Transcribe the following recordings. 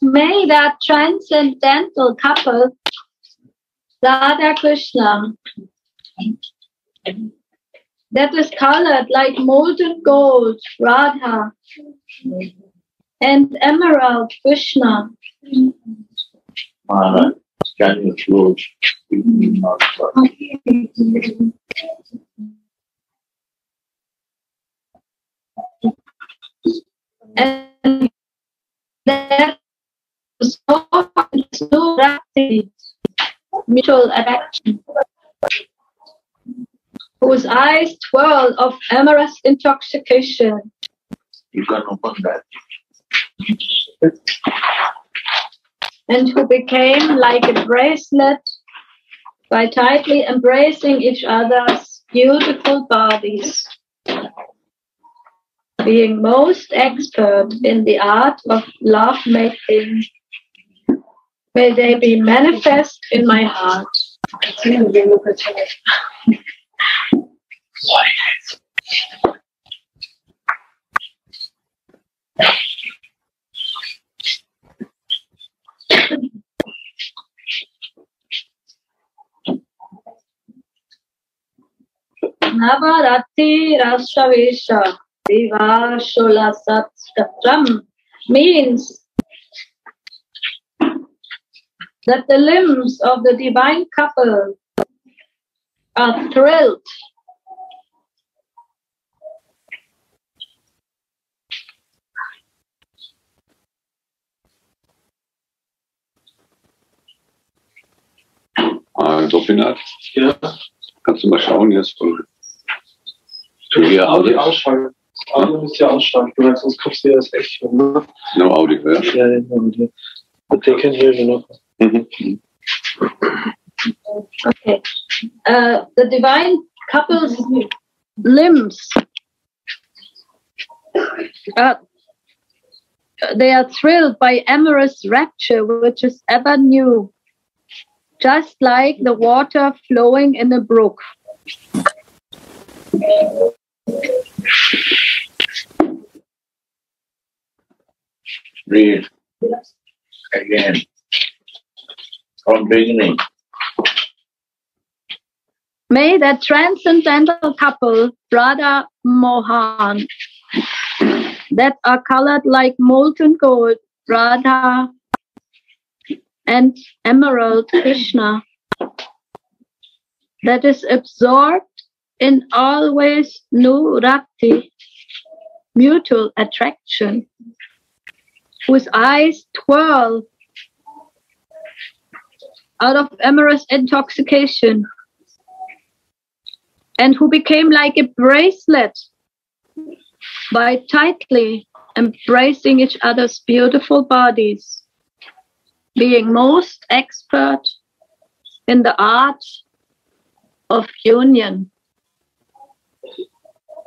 May that transcendental couple, Radha Krishna, that is colored like molten gold, Radha, and emerald, Krishna. And that so there's no mutual attraction, whose eyes twirl of amorous intoxication, You can open that. and who became like a bracelet by tightly embracing each other's beautiful bodies. Being most expert in the art of love making, may they be manifest in my heart. Navarati Rashavesha Divashola Satskatram means that the limbs of the divine couple are thrilled Ah, Gopinath, Ja. kannst du mal schauen jetzt? Ja, hear Audio audio? ausschalten. Audio müsst ihr ausschalten, weil sonst kommst du ja das Echo. Ne? No audio, ja? Ja, ja, Audio. But they can hear you now. Mhm. Okay. Uh, the divine couple's limbs, uh, they are thrilled by amorous rapture, which is ever new, just like the water flowing in a brook. Read again. From beginning. May that transcendental couple, Radha Mohan, that are colored like molten gold, Radha and emerald Krishna, that is absorbed in always new rati, mutual attraction, whose eyes twirl out of amorous intoxication and who became like a bracelet by tightly embracing each other's beautiful bodies, being most expert in the art of union.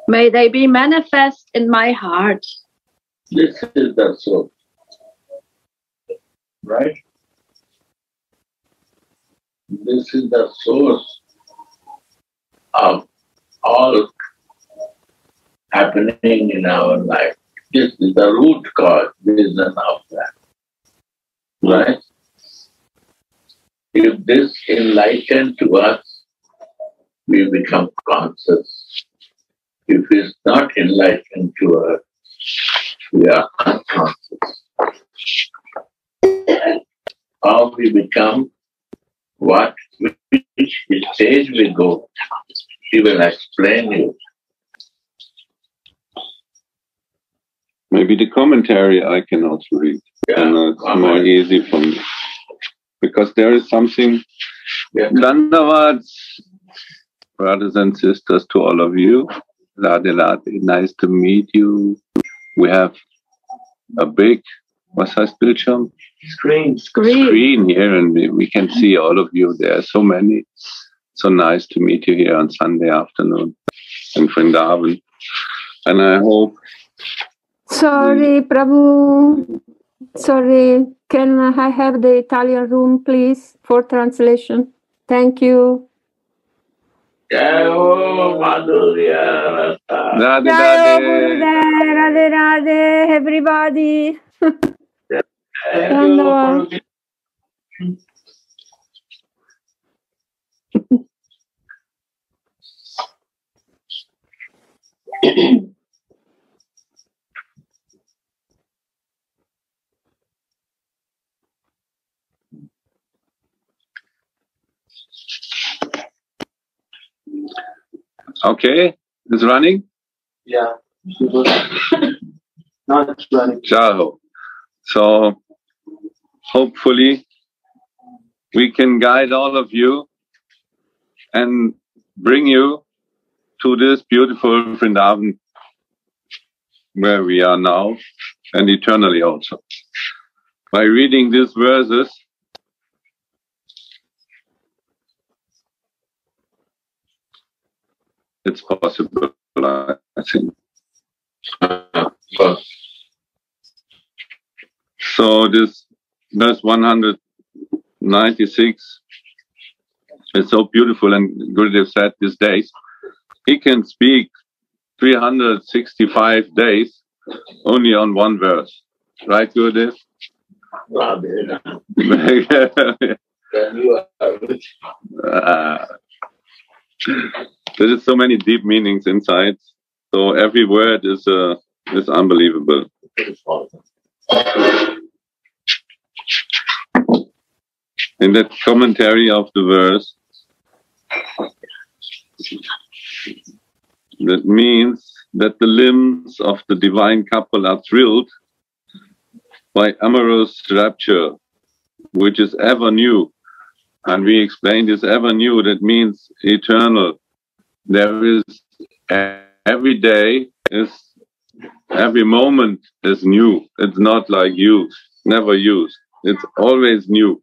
May they be manifest in my heart. This is the soul. Right? This is the source of all happening in our life. This is the root cause, reason of that. Right? If this enlightened to us, we become conscious. If it's not enlightened to us, we are unconscious. How we become what, which stage we go, he will explain you. Maybe the commentary I can also read. and uh, it's more easy for me. Because there is something, Yeah. Dandavad, brothers and sisters, to all of you. Radhe Radhe, nice to meet you. We have a big, was heißt Bildschirm? Screen. Screen. Screen here, and we, we can mm-hmm. see all of you. There are so many. So nice to meet you here on Sunday afternoon in Vrindavan. And I hope Sorry, mm. Prabhu. Sorry. Can I have the Italian room, please, for translation? Thank you. Jai Ho oh, Madhurya Rasa. Radhe Jai Radhe. Radhe Radhe, everybody. Dandava. Okay, it's running. Yeah. Not running. Ciao. So hopefully we can guide all of you and bring you to this beautiful Vrindavan where we are now and eternally also. By reading these verses, it's possible, I I think. So this verse 196 is so beautiful and Gurudev said these days, he can speak 365 days only on one verse. Right, Gurudev? There is so many deep meanings inside. So every word is uh, is unbelievable. In that commentary of the verse, that means that the limbs of the divine couple are thrilled by amorous rapture, which is ever new. And we explained this ever new, that means eternal. There is every day is every moment is new. It's not like used, never used. It's always new.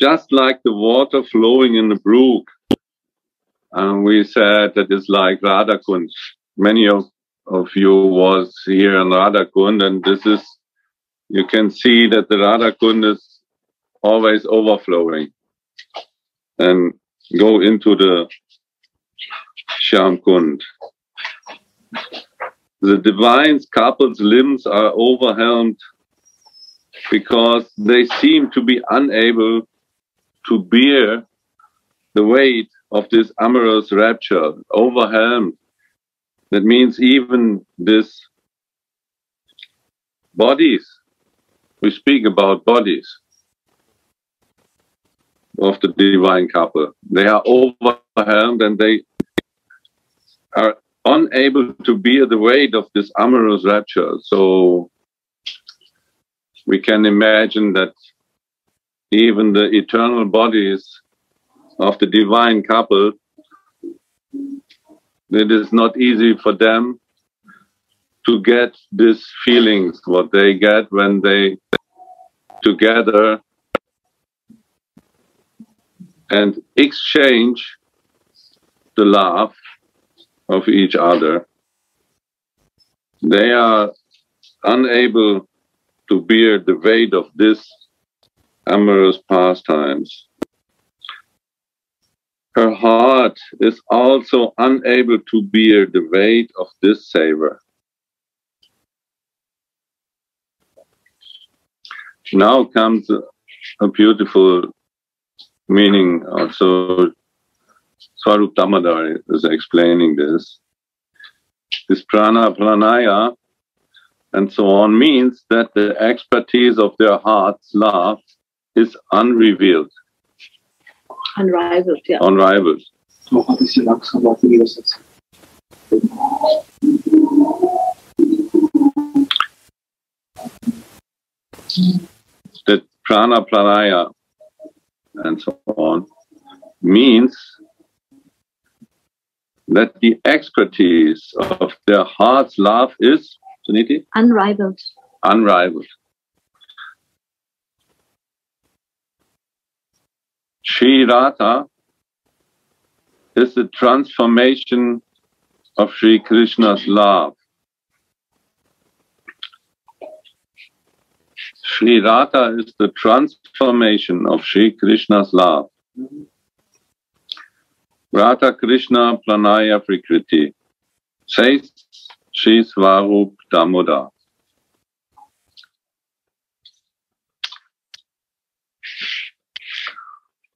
Just like the water flowing in the brook. And we said that it's like Radhakund. Many of, of you was here in Radhakund and this is, you can see that the Radhakund is always overflowing and go into the Shyamkund. The divine couple's limbs are overwhelmed because they seem to be unable to bear the weight of this amorous rapture, overwhelmed. That means even this bodies, we speak about bodies of the divine couple. They are overwhelmed and they are unable to bear the weight of this amorous rapture. So we can imagine that even the eternal bodies of the divine couple, it is not easy for them to get these feelings, what they get when they together and exchange the love of each other. They are unable to bear the weight of this amorous pastimes. Her heart is also unable to bear the weight of this savor. Now comes a, beautiful meaning also Swarup Damodar is explaining this. This prana pranaya and so on means that the expertise of their heart's love is unrevealed, Unrivaled, yeah. unrivaled. Noch ein bisschen langsamer für die Übersetzung. That prana pranaya and so on means that the expertise of their heart's love is, Suniti, Unrivaled. unrivaled. Sri Radha is the transformation of Sri Krishna's love. Sri Radha is the transformation of Sri Krishna's love. Radha Krishna Pranaya Vikriti says Sri Swarup Damodar.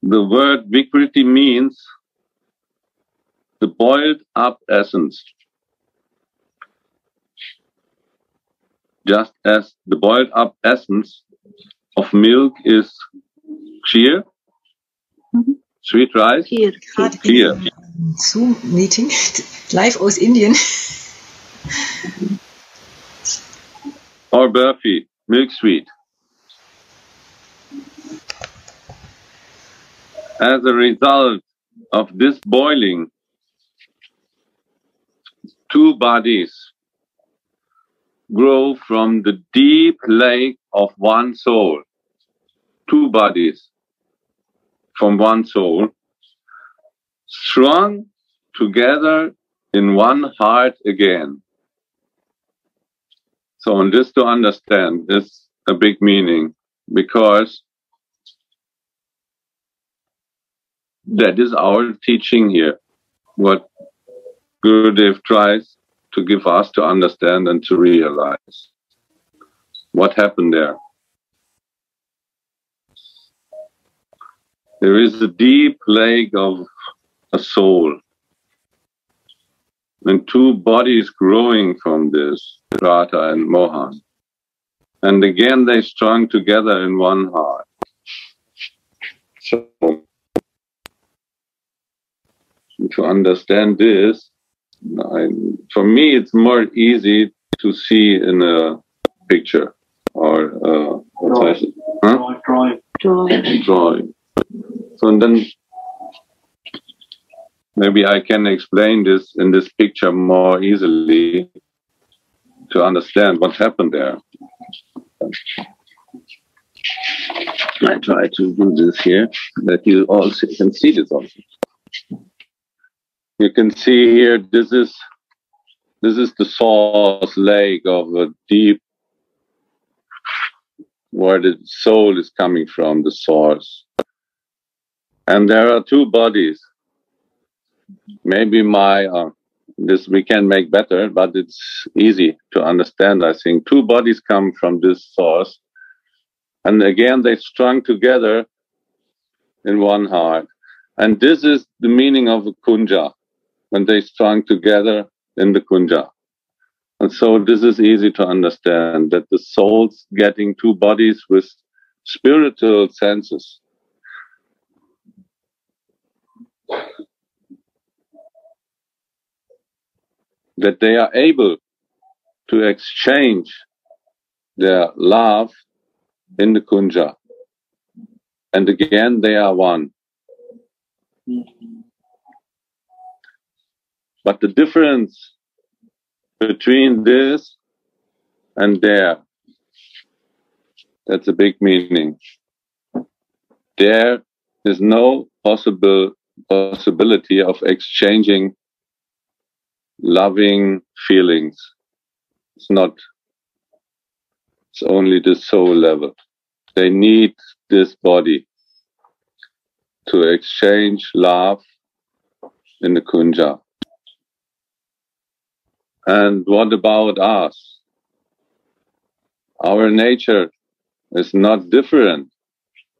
The word Vikriti means the boiled up essence. Just as the boiled up essence of milk is kheer, Mhm. sweet rice, Here. Gerade Hier. in einem Zoom-Meeting, live aus Indien. or burfi, milk sweet. As a result of this boiling, two bodies grow from the deep lake of one soul. Two bodies from one soul, strung together in one heart again. So, and this to understand is a big meaning because that is our teaching here. What Gurudev tries to give us to understand and to realize. What happened there? There is a deep lake of a soul and two bodies growing from this, Radha and Mohan. And again, they strung together in one heart. So, to understand this, I, for me, it's more easy to see in a picture or uh, what's Right. that? Huh? Dry, dry. drawing. So and then maybe I can explain this in this picture more easily to understand what happened there. I try to do this here that you also can see this also. You can see here this is this is the source lake of a deep where the soul is coming from, the source. And there are two bodies. Maybe my uh, this we can make better, but it's easy to understand. I think two bodies come from this source, and again they strung together in one heart. And this is the meaning of kunja when they strung together in the kunja. And so this is easy to understand that the soul's getting two bodies with spiritual senses. That they are able to exchange their love in the kunja. And again, they are one. Mm-hmm. But the difference between this and there, that's a big meaning. There is no possible possibility of exchanging loving feelings. It's not, it's only the soul level. They need this body to exchange love in the kunja. And what about us? Our nature is not different.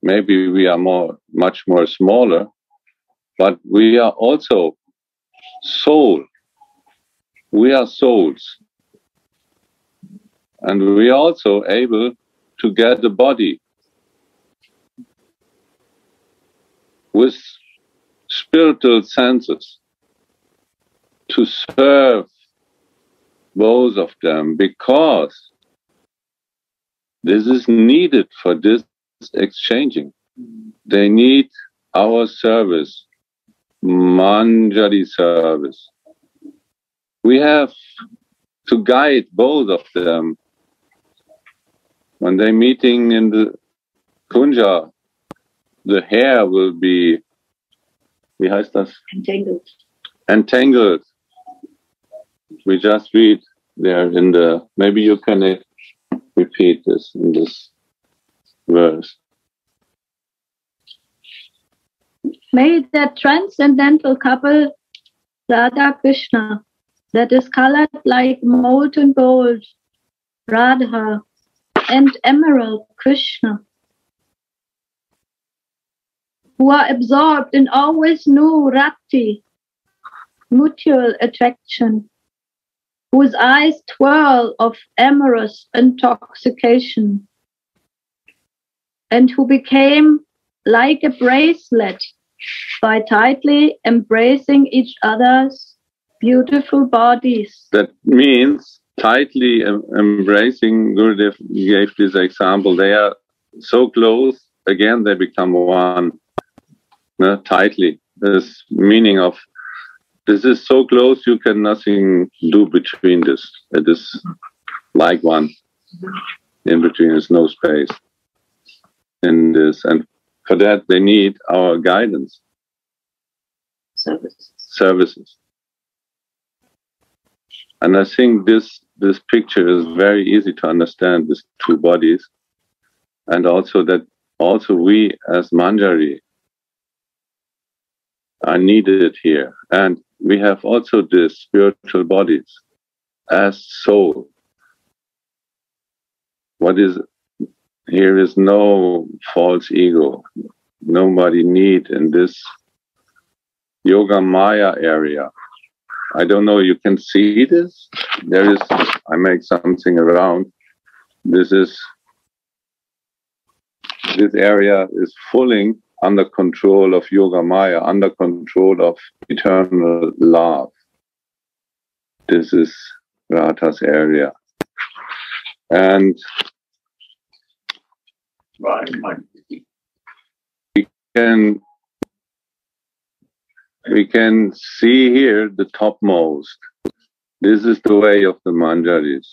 Maybe we are more, much more smaller, but we are also soul. We are souls. And we are also able to get a body with spiritual senses to serve both of them because this is needed for this exchanging. They need our service, Manjari service. We have to guide both of them. When they're meeting in the Kunja, the hair will be, wie heißt das? Entangled. entangled. We just read there in the, maybe you can uh, repeat this in this verse. May that transcendental couple, Radha Krishna, that is colored like molten gold, Radha, and emerald Krishna, who are absorbed in always new rati, mutual attraction, whose eyes twirl of amorous intoxication, and who became like a bracelet by tightly embracing each other's beautiful bodies. That means tightly em- embracing, Gurudev gave this example. They are so close, again, they become one. No, tightly. This meaning of this is so close, you can nothing do between this. Uh, it is like one. In between is no space in this. And for that, they need our guidance, services services. And I think this this picture is very easy to understand. These two bodies, and also that also we as Manjari are needed here, and we have also the spiritual bodies as soul. What is here is no false ego. Nobody need in this yoga maya area. I don't know, you can see this? There is, I make something around. This is, this area is fully under control of yoga maya, under control of eternal love. This is Radha's area. And Right, my- can we can see here the topmost. This is the way of the manjaris.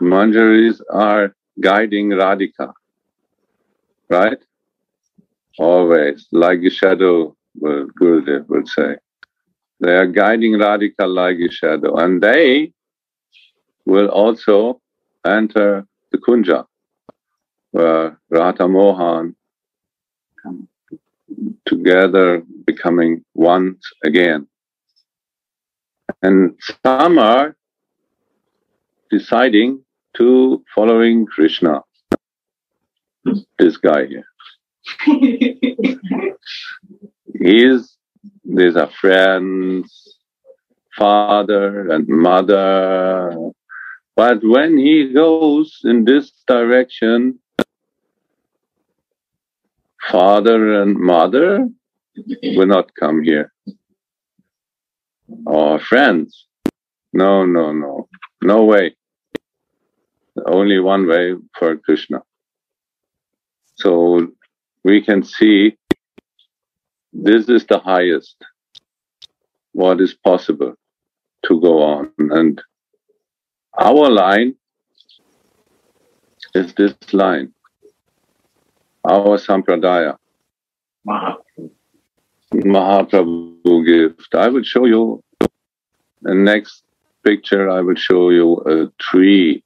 Manjaris are guiding Radhika, right? Always, like a shadow, well, Gurudev would say. They are guiding Radhika like a shadow, and they will also enter the Kunja, where Radha Mohan together becoming one again. And some are deciding to following Krishna. This guy here. He's these are friends, father and mother. But when he goes in this direction, father and mother will not come here. Or friends. No, no, no. No way. Only one way for Krishna. So we can see this is the highest what is possible to go on. And our line is this line our sampradaya, Mahaprabhu. Mahaprabhu gift. I will show you the next picture. I will show you a tree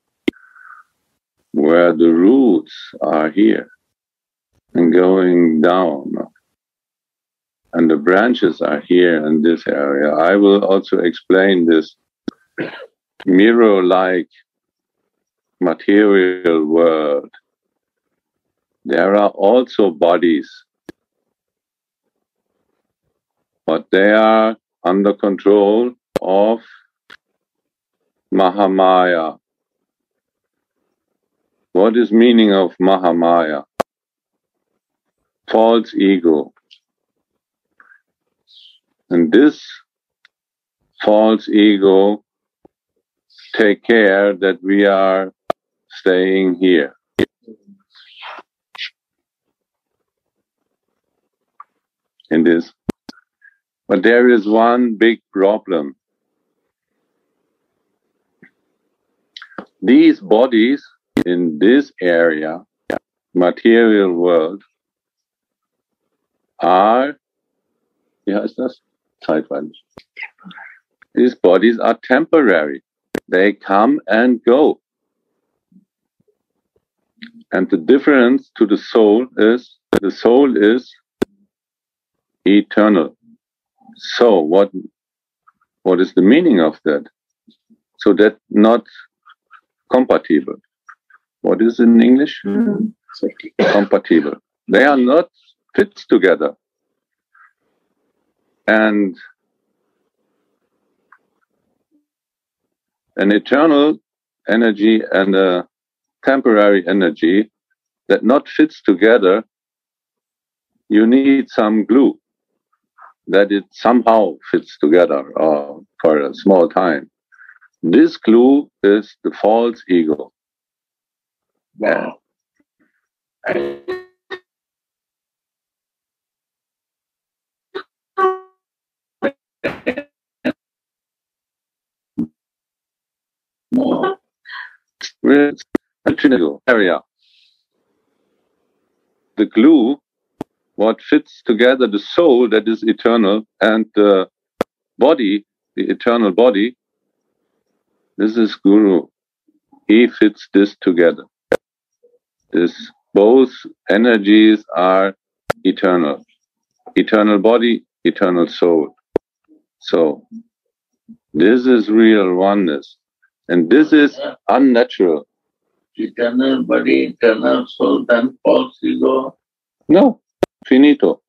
where the roots are here and going down, and the branches are here in this area. I will also explain this mirror-like material world there are also bodies, but they are under control of Mahamaya. What is meaning of Mahamaya? False ego. And this false ego take care that we are staying here. in this. But there is one big problem. These bodies in this area, material world, are, wie heißt das? Zeitweilig. These bodies are temporary. They come and go. And the difference to the soul is the soul is eternal. So what what is the meaning of that? So that not compatible. What is in English? Mm-hmm. Compatible. They are not fits together. And an eternal energy and a temporary energy that not fits together, you need some glue that it somehow fits together uh, for a small time. This glue is the false ego. Wow. Area. The glue, what fits together the soul that is eternal and the body, the eternal body, this is Guru. He fits this together. This both energies are eternal. Eternal body, eternal soul. So this is real oneness. And this is unnatural. Eternal body, eternal soul, then false ego. No, finito.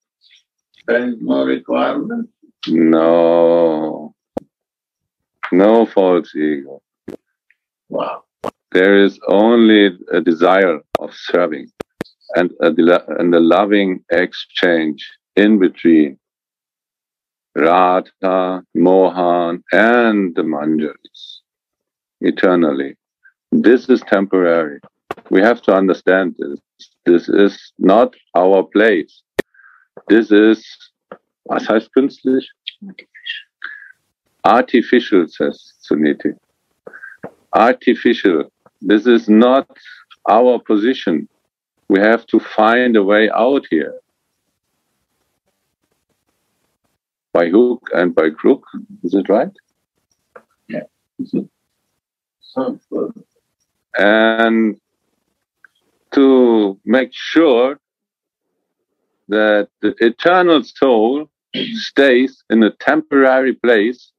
There is no requirement. No. No false ego. Wow. There is only a desire of serving and a, and a loving exchange in between Radha, Mohan, and the Manjaris eternally. This is temporary. We have to understand this. This is not our place. This is, was heißt künstlich? Artificial, says Suniti. Artificial. This is not our position. We have to find a way out here. By hook and by crook, is it right? Yeah. And to make sure that the eternal soul stays in a temporary place,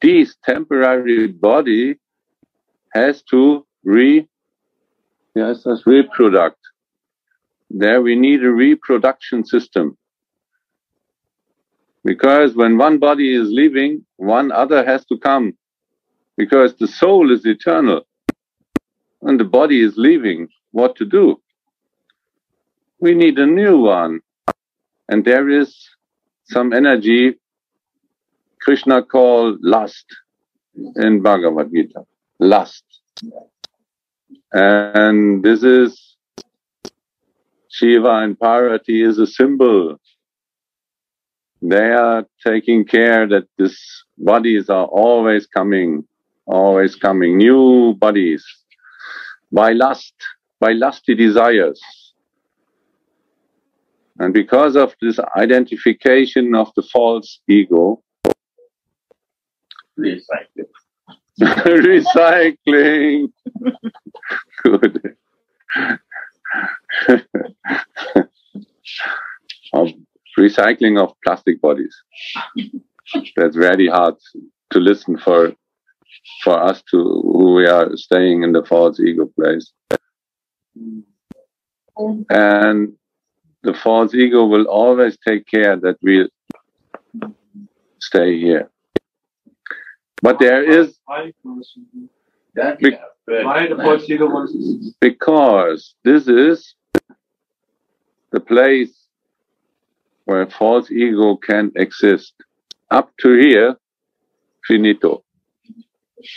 this temporary body has to re yes, reproduct. There we need a reproduction system. Because when one body is leaving, one other has to come. Because the soul is eternal and the body is leaving, what to do? We need a new one. And there is some energy Krishna called lust in Bhagavad Gita. Lust. And this is Shiva and Parvati is a symbol. They are taking care that these bodies are always coming, always coming, new bodies by lust, by lusty desires. And because of this identification of the false ego, recycling. recycling. Good. of recycling of plastic bodies. That's very hard to listen for for us to who we are staying in the false ego place. And the false ego will always take care that we stay here. But there is because this is the place where false ego can exist. Up to here, finito.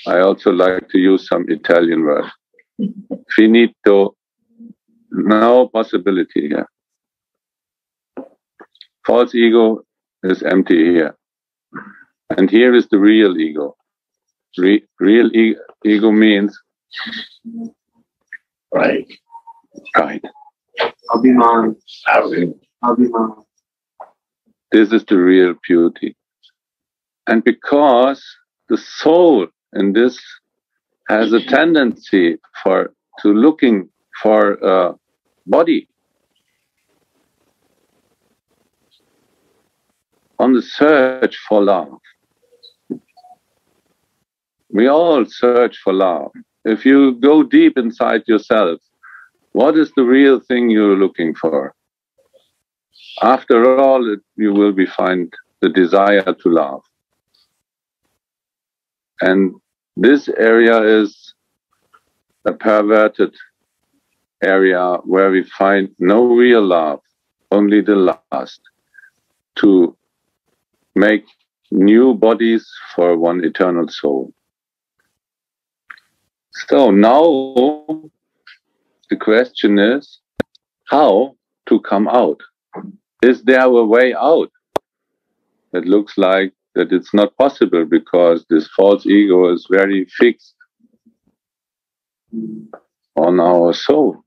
I also like to use some Italian word. Finito, no possibility here. False ego is empty here. And here is the real ego. Re- real e- ego means Right. right. Abhiman, Abhiman. This is the real beauty. And because the soul in this has a tendency for to looking for a body on the search for love. We all search for love. If you go deep inside yourself, what is the real thing you're looking for? after all, it, you will be find the desire to love. And this area is a perverted area where we find no real love, only the lust, to make new bodies for one eternal soul. So now the question is how to come out? Is there a way out? It looks like that it's not possible because this false ego is very fixed on our soul.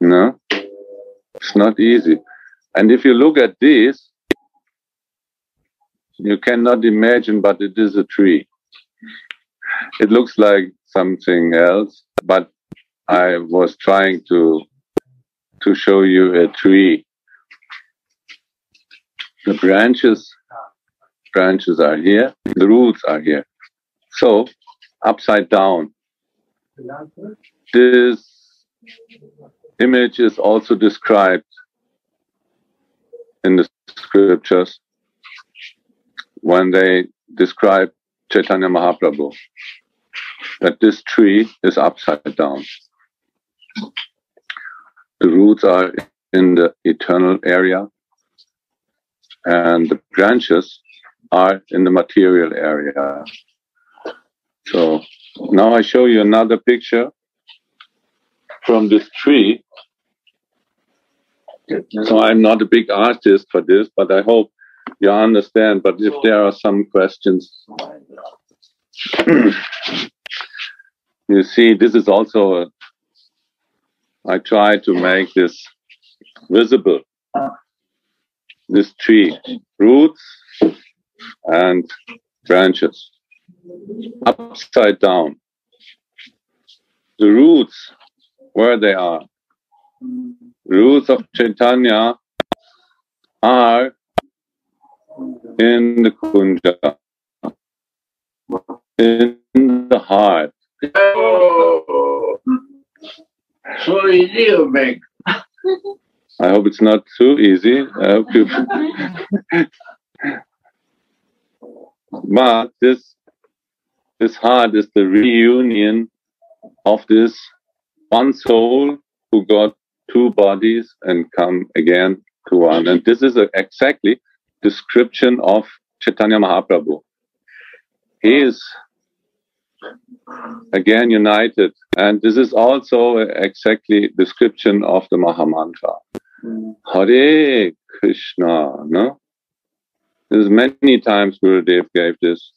No, it's not easy. And if you look at this, you cannot imagine, but it is a tree. It looks like something else, but I was trying to to show you a tree. The branches branches are here, the roots are here. So upside down. This image is also described in the scriptures when they describe Chaitanya Mahaprabhu, that this tree is upside down. The roots are in the eternal area, and the branches are in the material area. So now I show you another picture from this tree. So I'm not a big artist for this, but I hope you understand. But if there are some questions, you see, this is also, a, I try to make this visible. This tree, roots and branches, upside down. The roots, where they are, roots of Chaitanya are in the kunja, in the heart. Oh, so easy you make. I hope it's not too easy. But this this heart is the reunion of this one soul who got two bodies and come again to one. And this is a, exactly description of Chaitanya Mahaprabhu. He is again united. And this is also exactly description of the Mahamantra. Hare Krishna, no? There's many times Gurudev gave this.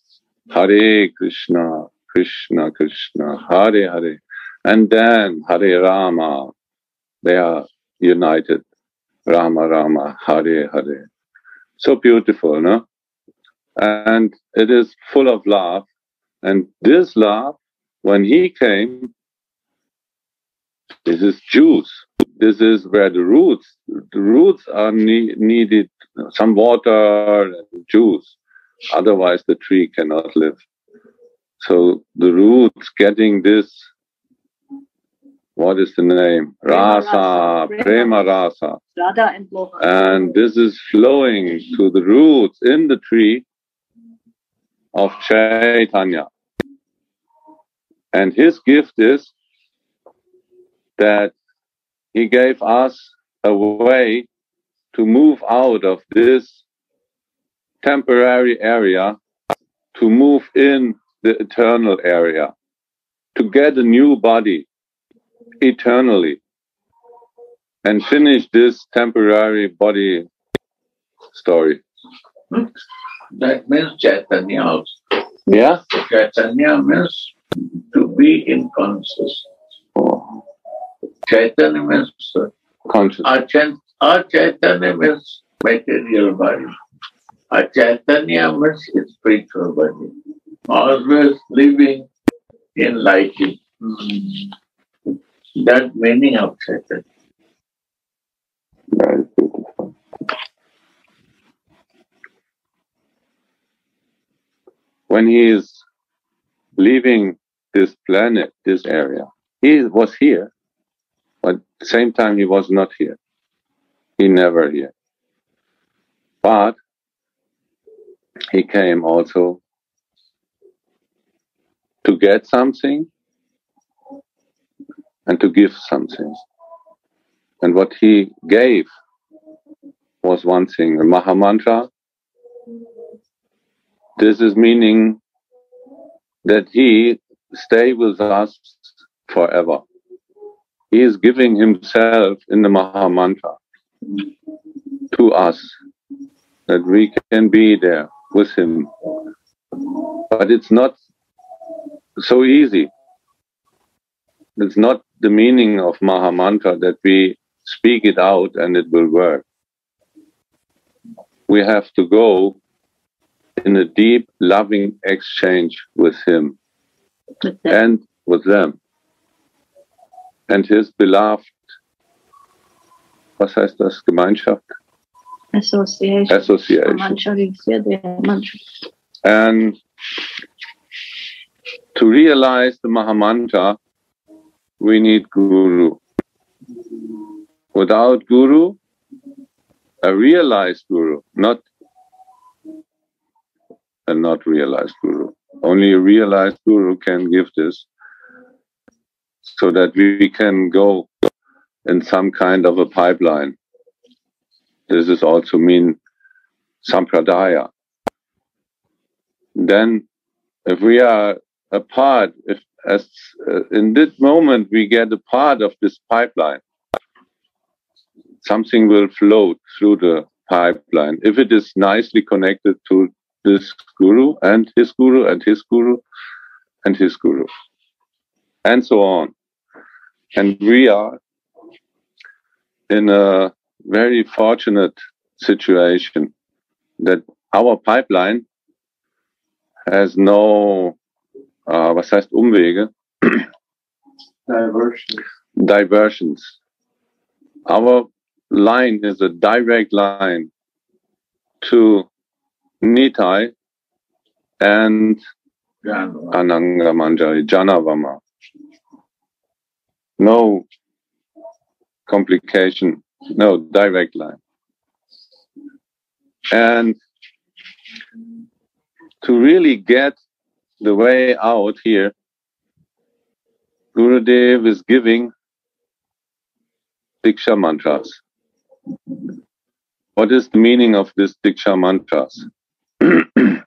Hare Krishna, Krishna Krishna, Hare Hare. And then Hare Rama. They are united. Rama Rama, Hare Hare. So beautiful, no? And it is full of love. And this love, when he came, this is juice. This is where the roots, the roots are ne- needed some water and juice. Otherwise, the tree cannot live. So the roots getting this, what is the name? Rasa, Prema Rasa. And this is flowing to the roots in the tree of Chaitanya. And his gift is that he gave us a way to move out of this temporary area to move in the eternal area, to get a new body eternally and finish this temporary body story. That means Chaitanya also. Yeah? Chaitanya means to be in consciousness. Chaitanya means Conscious. our, Chait- our Chaitanya means material body. Our Chaitanya means spiritual body. Always living in lighting. Hmm. That meaning of Chaitanya. Very beautiful. When he is leaving this planet, this area, he was here But at the same time, he was not here. He never here. But he came also to get something and to give something. And what he gave was one thing, the Maha Mantra. This is meaning that he stay with us forever. He is giving himself in the Maha Mantra to us, that we can be there with him. But it's not so easy. It's not the meaning of Maha Mantra that we speak it out and it will work. We have to go in a deep, loving exchange with Him and with them. And His beloved, was heißt das? Gemeinschaft? Association. Association. Mantra is here, there are mantra. And to realize the Mahamantra, we need Guru. Without Guru, a realized Guru, not a not realized Guru. Only a realized Guru can give this so that we can go in some kind of a pipeline. This is also mean sampradaya then if we are a part, if as uh, in this moment we get a part of this pipeline, something will flow through the pipeline. If it is nicely connected to this guru and his guru and his guru and his guru, and so on. And we are in a very fortunate situation that our pipeline has no, uh, was heißt Umwege, Diversion. diversions. Our line is a direct line to Nitai and Jahnava. Ananga Manjari, Janavama. No complication, no direct line. And to really get the way out here, Gurudev is giving Diksha mantras. What is the meaning of this Diksha mantras?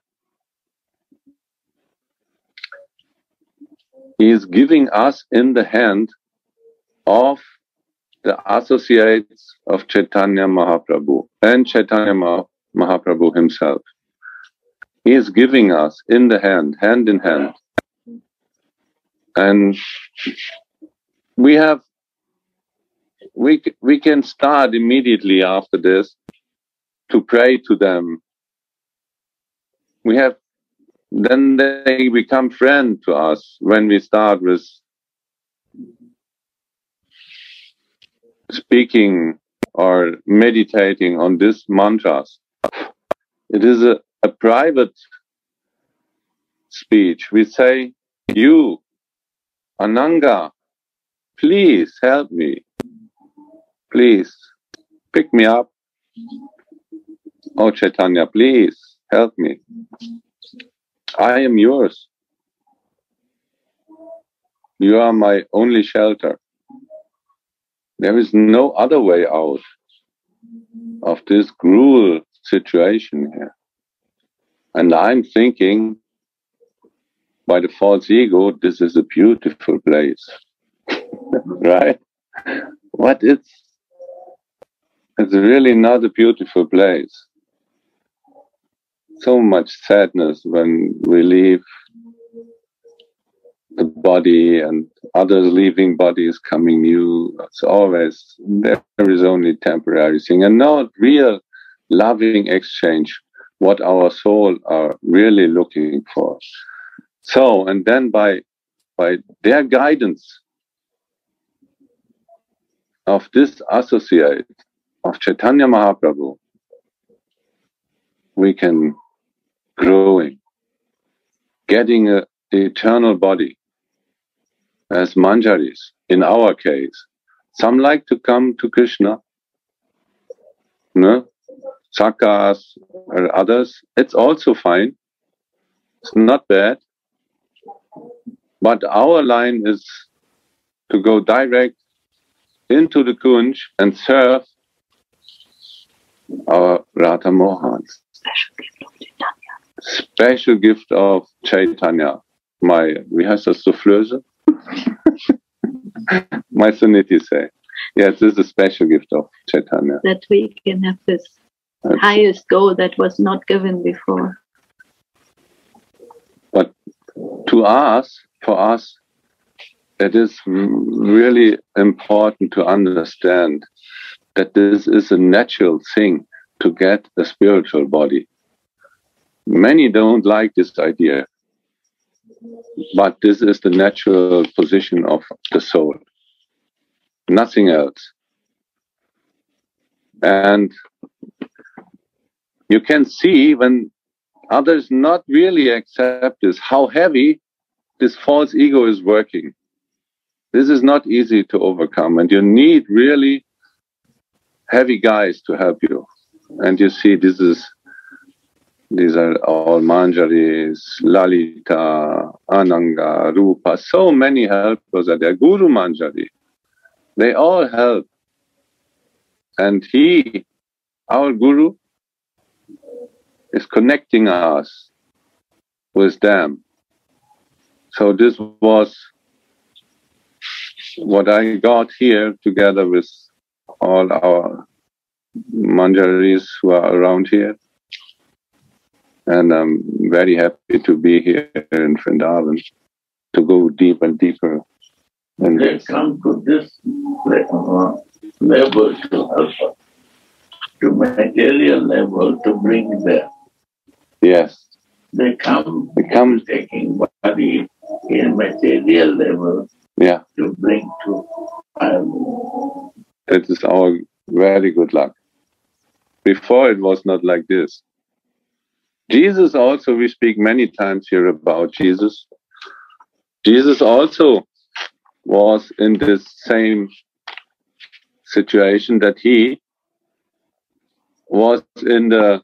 he is giving us in the hand of the associates of Chaitanya Mahaprabhu and Chaitanya Maha- Mahaprabhu himself. He is giving us in the hand, hand in hand. And we have, we, we can start immediately after this to pray to them. We have, then they become friend to us when we start with speaking or meditating on these mantras. It is a, a private speech. We say, You, Ananga, please help me. Please pick me up. Oh, Chaitanya, please help me. I am yours. You are my only shelter. There is no other way out of this cruel situation here. And I'm thinking, by the false ego, this is a beautiful place. right? What it's, it's really not a beautiful place. So much sadness when we leave the body and others leaving bodies coming new. It's always, there is only temporary thing and not real loving exchange, what our soul are really looking for. So, and then by, by their guidance of this associate of Chaitanya Mahaprabhu, we can growing, getting a eternal body as manjaris in our case, Some like to come to Krishna, no? Sakhas or others. It's also fine. It's not bad. But our line is to go direct into the Kunj and serve our Radha Mohan. Special gift of Chaitanya. My, wie heißt das, Soufflöse? My Suniti say. Eh? Yes, this is a special gift of Chaitanya. That we can have this That's- highest goal that was not given before. But to us, for us, it is really important to understand that this is a natural thing to get a spiritual body. Many don't like this idea, but this is the natural position of the soul, nothing else. And you can see when others not really accept this, how heavy this false ego is working. This is not easy to overcome, and you need really heavy guys to help you. And you see, this is these are all Manjaris, Lalita, Ananga, Rupa, so many helpers are there. Guru Manjari, they all help. And he, our Guru, is connecting us with them. So this was what I got here together with all our manjaris who are around here. And I'm very happy to be here in Vrindavan to go deep and deeper. in They this. come to this level to help us, to material level to bring them. Yes, They come we come, taking body in material level yeah, to bring to um, that is our very good luck. Before it was not like this. Jesus also, we speak many times here about Jesus. Jesus also was in this same situation that he was in the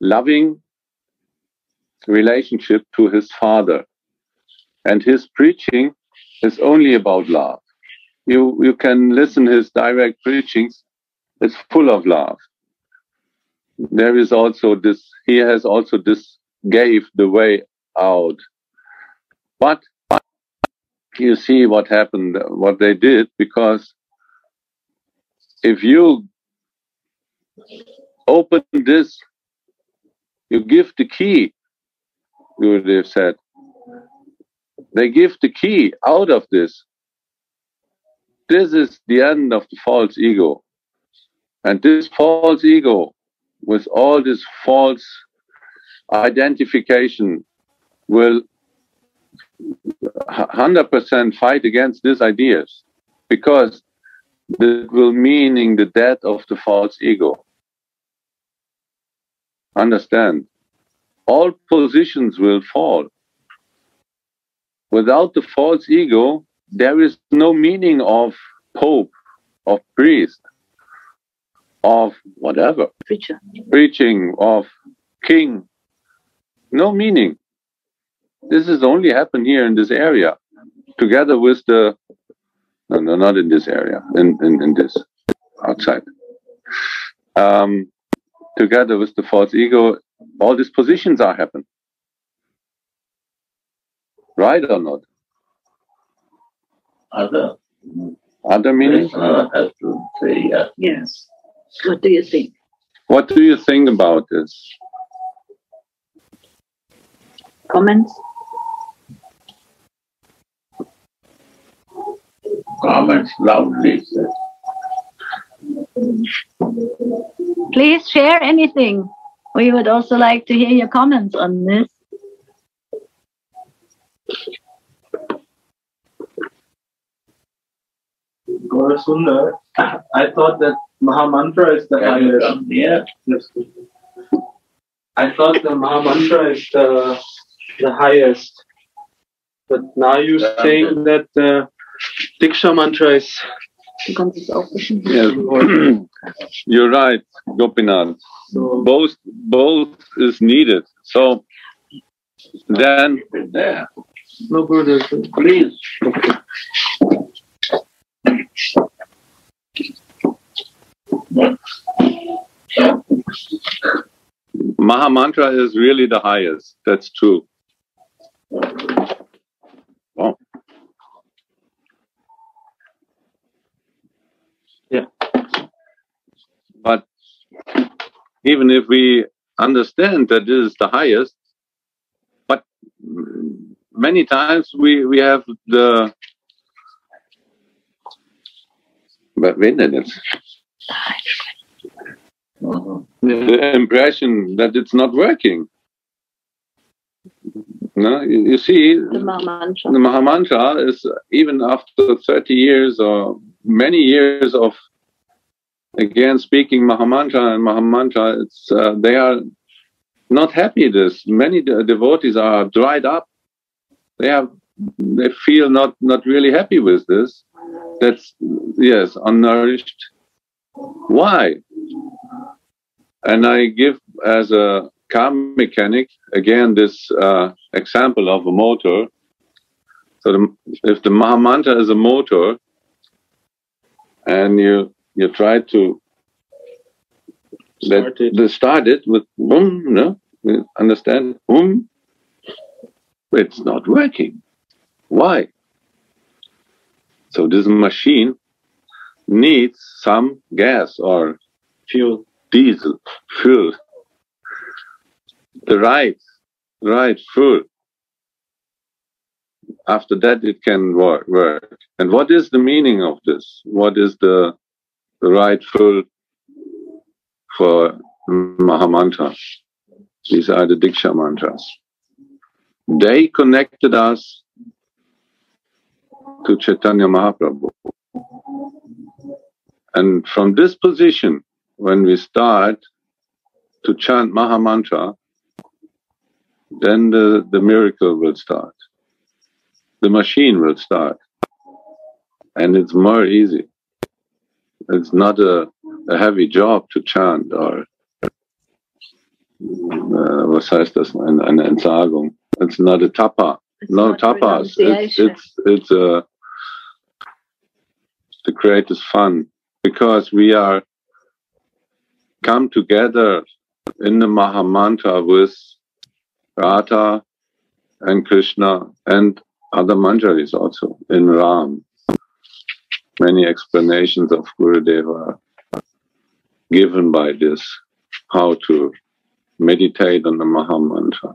loving relationship to his father. And his preaching is only about love. You, you can listen his direct preachings, it's full of love. There is also this, he has also this gave the way out. But you see what happened, what they did, because if you open this, you give the key, Gurudev said. They give the key out of this. This is the end of the false ego. And this false ego, with all this false identification, will 100% fight against these ideas because that will meaning the death of the false ego. Understand? All positions will fall. Without the false ego, there is no meaning of pope, of priest, of whatever, Preacher. preaching, of king. No meaning. This has only happened here in this area, together with the no, no, not in this area, in, in, in this outside. Um, together with the false ego, all these positions are happen. Right or not? other. Other meanings? Krishna has to say yes. Yes. What do you think? What do you think about this? Comments? Comments loudly. Please share anything. We would also like to hear your comments on this. Gaurasundar, I thought that Mahamantra is the Can you highest. come near? Yes. I thought the Mahamantra is the, the highest. But now you're Yeah. saying that the Diksha mantra is Du kannst es auch bestimmt. Yes. You're right, Gopinath. So Both both is needed. So then There, no Gurudev. please. Maha Mantra is really the highest. That's true. Oh. Yeah. But even if we understand that this is the highest, but many times we, we have the but wen denn jetzt? The impression that it's not working. No, you, you see, The Mahamantra. the Mahamantra is even after 30 years or many years of again speaking Mahamantra and Mahamantra, it's uh, they are not happy. This many de- devotees are dried up. They have they feel not not really happy with this. That's yes, unnourished. Why? And I give as a car mechanic again this uh, example of a motor. So the, if the Mahamantra is a motor, and you you try to let Start it. the start it with boom, no, you understand boom, it's not working. Why? So this machine needs some gas or Fuel. diesel fuel. The right, right fuel. After that, it can work. work. And what is the meaning of this? What is the, the right fuel for Mahamantra? These are the Diksha mantras. They connected us to Chaitanya Mahaprabhu. And from this position, when we start to chant Mahamantra, then the, the miracle will start. The machine will start. And it's more easy. It's not a, a heavy job to chant or uh, was heißt das? Eine, eine Entsagung. It's not a tapa. It's no tapas. It's, it's, it's uh, the greatest fun because we are come together in the Mahamantra with Radha and Krishna and other manjaris also in Ram. Many explanations of Gurudeva given by this, how to meditate on the Mahamantra.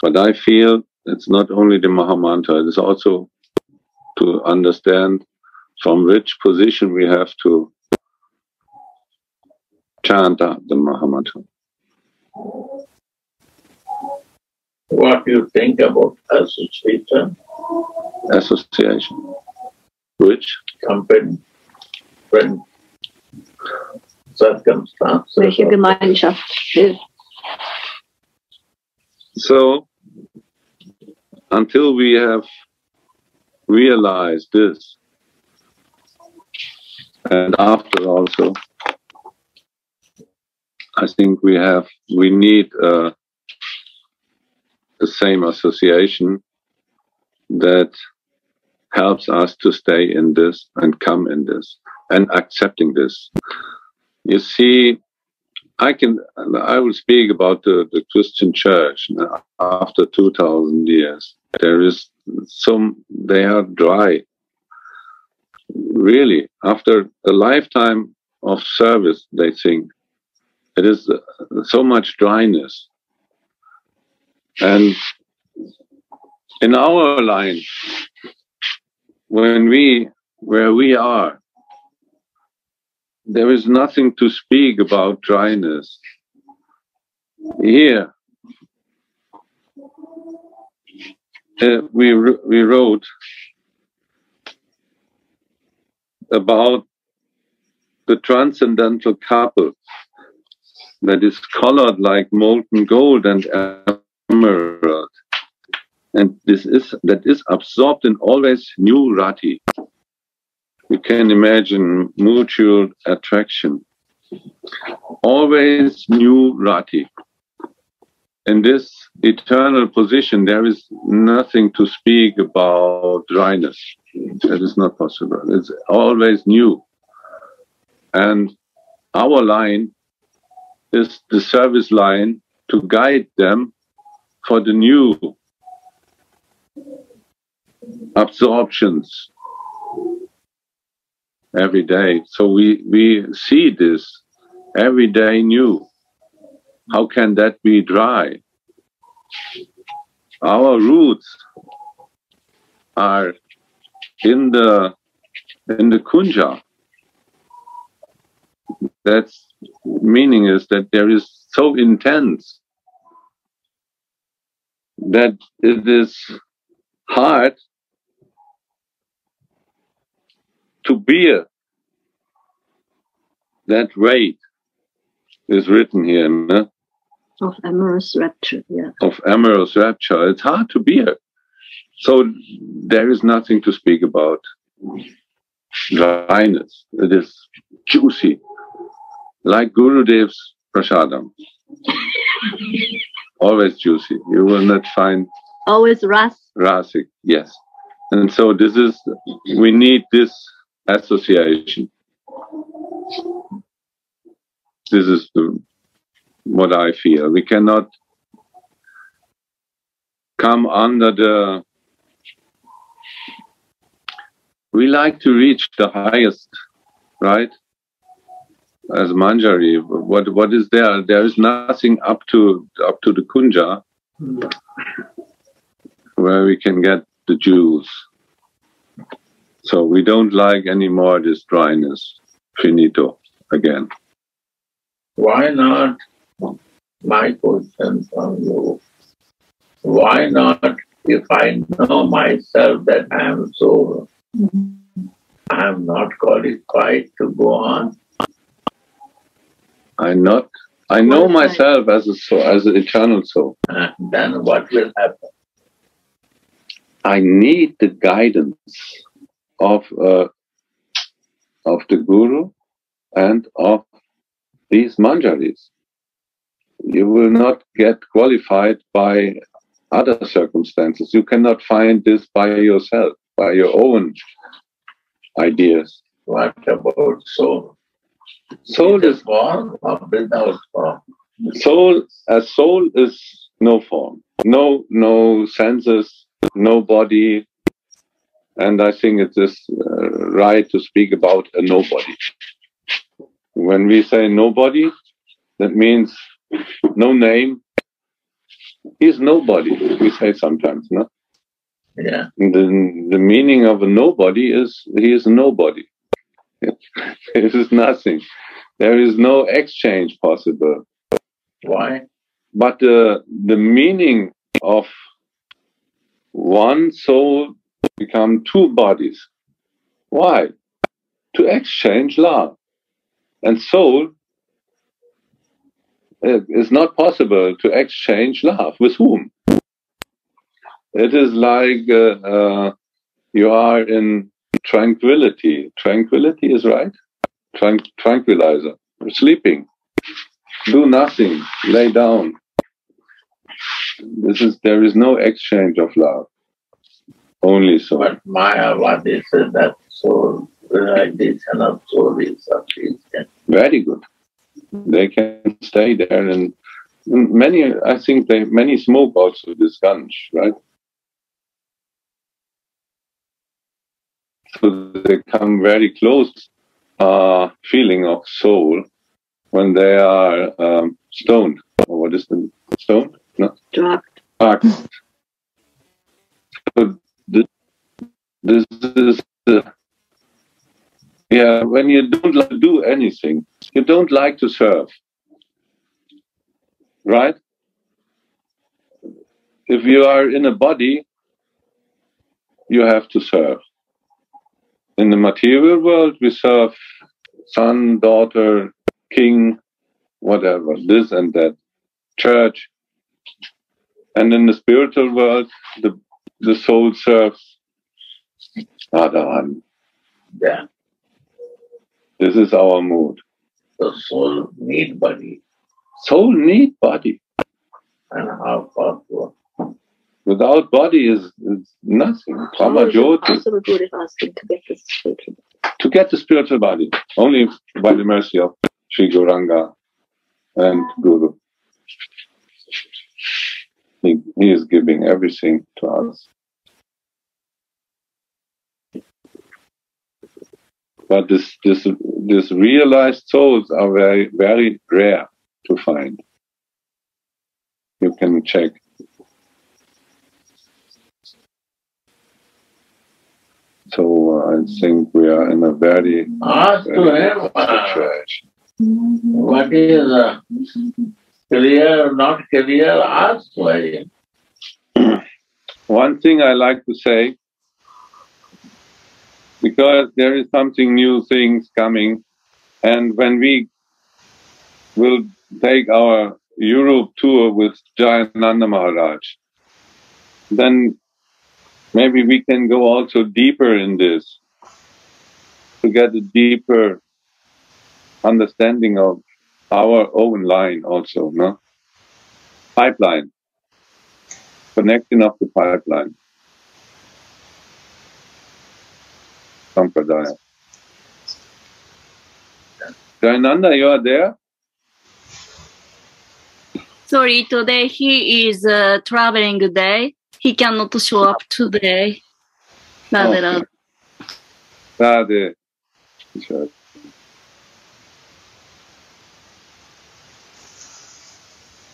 But I feel it's not only the Mahamantra, it is also to understand from which position we have to chant the Mahamantra. What do you think about association, Association. Which? company, friend, circumstances? Welche Gemeinschaft hilft? So, until we have realized this, and after also, I think we have, we need uh, the same association that helps us to stay in this and come in this and accepting this. You see, I can, I will speak about the, the Christian church after 2000 years. There is some, they are dry. Really, after a lifetime of service, they think it is so much dryness. And in our line, when we, where we are, there is nothing to speak about dryness. Here, uh, we, we wrote about the transcendental couple that is colored like molten gold and emerald. And this is that is absorbed in always new rati. you can imagine mutual attraction. Always new rati. In this eternal position, there is nothing to speak about dryness. That is not possible. It's always new. And our line is the service line to guide them for the new absorptions every day. So we, we see this every day new. How can that be dry? Our roots are in the in the kunja. That's meaning is that there is so intense that it is hard to bear that weight is written here no? Of amorous rapture, yeah. of amorous rapture. It's hard to bear. So there is nothing to speak about dryness. It is juicy, like Gurudev's prasadam. Always juicy. You will not find Always ras. Rasik, yes. And so this is, we need this association. This is the, what I feel. We cannot come under the, we like to reach the highest, right? As Manjari, what what is there? There is nothing up to up to the Kunja where we can get the jewels. So we don't like anymore this dryness. Finito again. Why not my question from you? Why not if I know myself that I am soul, I am not qualified to go on? I not I know Qualified. myself as a soul, as an eternal soul. And then what will happen? I need the guidance of uh, of the guru and of these manjaris. You will not get qualified by other circumstances. You cannot find this by yourself, by your own ideas. What about soul? Soul is is form or without form? soul. A soul is no form, no no senses, no body, and I think it is uh, right to speak about a nobody. When we say nobody, that means no name. He's nobody. We say sometimes, no. Yeah. The the meaning of a nobody is he is nobody. it is nothing. There is no exchange possible. Why? But uh, the meaning of one soul become two bodies. Why? To exchange love. And soul is not possible to exchange love. With whom? It is like uh, uh, you are in tranquility. Tranquility is right. Tran- tranquilizer. Sleeping. Do nothing. Lay down. This is there is no exchange of love. Only so. But Mayavadi said that soul, realization of soul is sufficient. Very good. They can stay there and many I think they many smoke also this ganj, right? So they come very close uh feeling of soul when they are um, stoned. Or what is the stone? No? Drugged. Fuck. So th- this is the yeah. When you don't like do anything, you don't like to serve, right? If you are in a body, you have to serve. In the material world, we serve son, daughter, king, whatever, this and that, church. And in the spiritual world, the, the soul serves Radharan. Yeah. This is our mood. The soul need body Soul need body. and how possible. Without body is, is nothing. How is it Brahmajyoti. possible asking to get this spiritual To get the spiritual body, only by the mercy of Sri Gauranga and Guru. He, he is giving everything to us. But this, this, this realized souls are very, very rare to find. You can check. So uh, I think we are in a very, very uh, situation. what is uh, clear, not clear, ask him. One thing I like to say, because there is something new things coming, and when we will take our Europe tour with Jayananda Maharaj, then maybe we can go also deeper in this to get a deeper understanding of our own line also, no? Pipeline. Connecting of the pipeline. Sampradaya. Jayananda, you are there? Sorry, today he is uh, traveling day. He cannot show up today. Okay. Radhe. Radhe.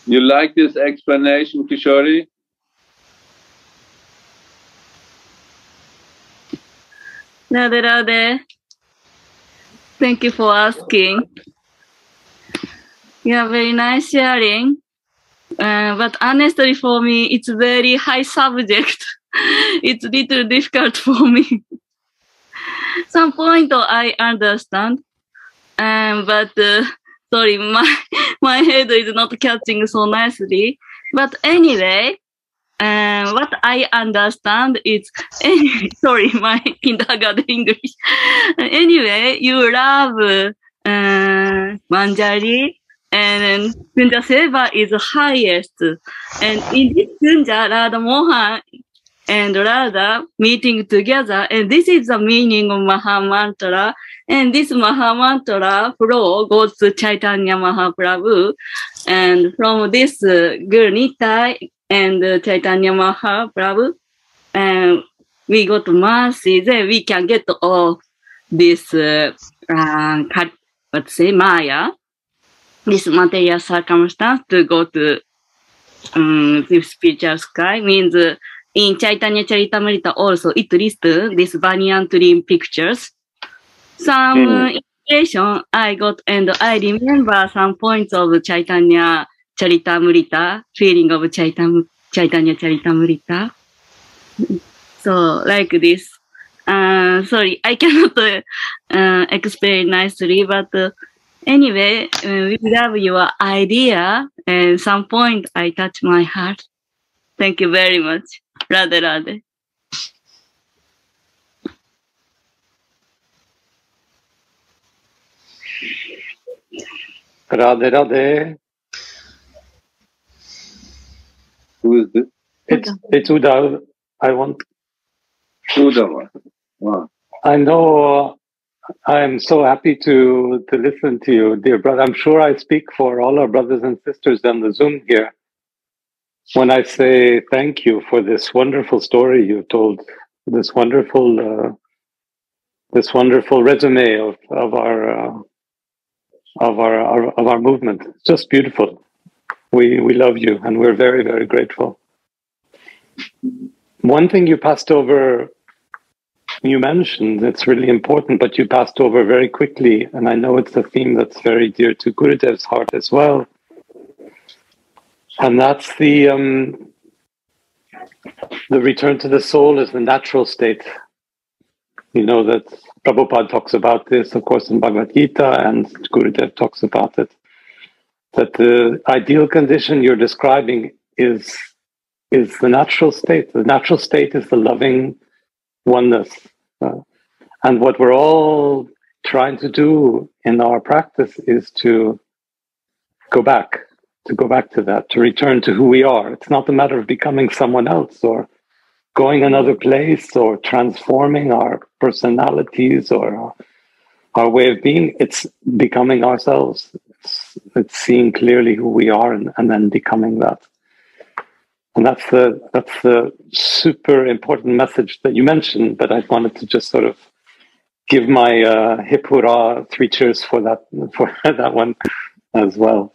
You like this explanation, Kishori? Radhe. Thank you for asking. Yeah, very nice sharing. Uh, but honestly, for me, it's very high subject. it's little difficult for me. Some point I understand, um, but uh, sorry, my my head is not catching so nicely. But anyway, um, what I understand is, anyway, sorry, my kindergarten English. anyway, you love uh, Manjari and Kunja Seva is the highest. And in this Kunja, Radha Mohan and Radha meeting together, and this is the meaning of Maha Mantra. And this Maha Mantra flow goes to Chaitanya Mahaprabhu. And from this uh, Guru Nitai and uh, Chaitanya Mahaprabhu, and we go to mercy, then we can get all this, uh, uh, say, Maya, this material circumstance to go to um, the spiritual sky means uh, in Chaitanya Charitamrita also it lists this banyan tree pictures. Some uh, inspiration I got and I remember some points of Chaitanya Charitamrita, feeling of Chaitam, Chaitanya Charitamrita. So like this. Uh, sorry, I cannot uh, uh, explain nicely, but uh, anyway, uh, we love your idea and some point I touch my heart. Thank you very much. Radhe Radhe. Radhe Radhe. Who is this? It's, it's Uda. I want, Udava. Wow. I know uh, I'm so happy to, to listen to you, dear brother. I'm sure I speak for all our brothers and sisters on the Zoom here when I say thank you for this wonderful story you told, this wonderful, uh, this wonderful resume of, of our, uh, of our, our, of our movement. It's just beautiful. We, we love you and we're very, very grateful. One thing you passed over, you mentioned, it's really important, but you passed over very quickly. And I know it's a theme that's very dear to Gurudev's heart as well. And that's the, um, the return to the soul is the natural state. You know that Prabhupada talks about this, of course, in Bhagavad Gita, and Gurudev talks about it. That the ideal condition you're describing is is the natural state. The natural state is the loving oneness, uh, and what we're all trying to do in our practice is to go back, to go back to that, to return to who we are. It's not a matter of becoming someone else or going another place or transforming our personalities or our, way of being. It's becoming ourselves. It's, it's seeing clearly who we are and, and then becoming that. And that's the that's the super important message that you mentioned. But I wanted to just sort of give my uh, hip hurrah three cheers for that for that one as well.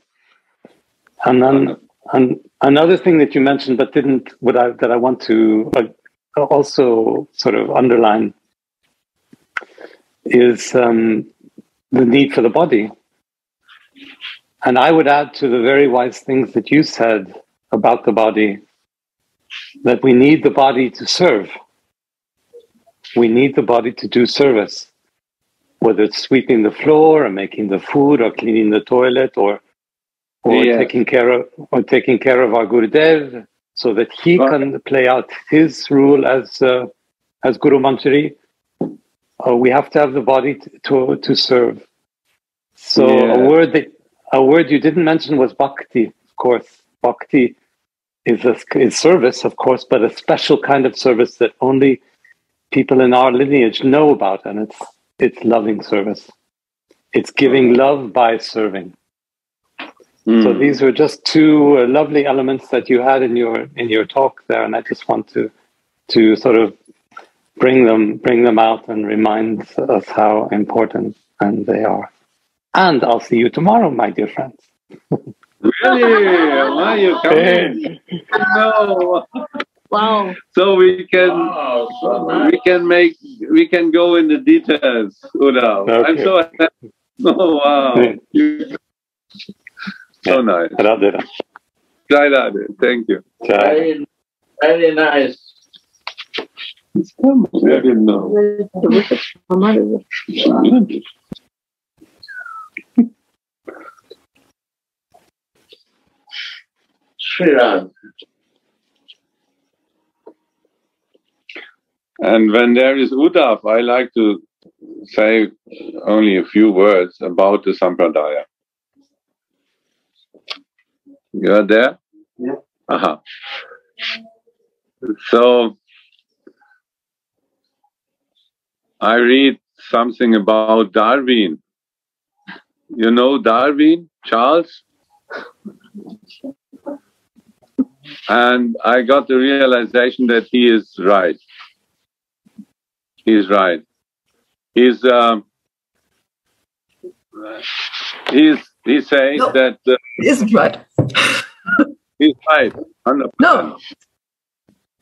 And then and another thing that you mentioned but didn't what I that I want to uh, also sort of underline is um, the need for the body. And I would add to the very wise things that you said about the body that we need the body to serve. We need the body to do service, whether it's sweeping the floor or making the food or cleaning the toilet or or Yeah. taking care of or taking care of our Gurudev so that he Right. can play out his rule as uh, as Guru Manjari. Uh, we have to have the body t- to to serve. So Yeah. a word that a word you didn't mention was bhakti. Of course, bhakti is a, is service, of course, but a special kind of service that only people in our lineage know about, and it's it's loving service. It's giving love by serving. So Mm. these were just two uh, lovely elements that you had in your in your talk there, and I just want to to sort of bring them bring them out and remind us how important and they are. And I'll see you tomorrow, my dear friends. Really? Why you coming? No. Wow. So we can Wow, so nice. we can make we can go in the details, Uda. I'm so happy. Oh wow. Yeah. You- so nice. Radhe Radhe. Jai Radhe. Thank you. Jai. Very, very nice. I didn't And when there is Uddhav, I like to say only a few words about the Sampradaya. You are there? Yeah. Uh-huh. So I read something about Darwin. You know Darwin, Charles? And I got the realization that he is right. He's right. He's um, he's he says No. that uh, It isn't right. he's right. 100%. No.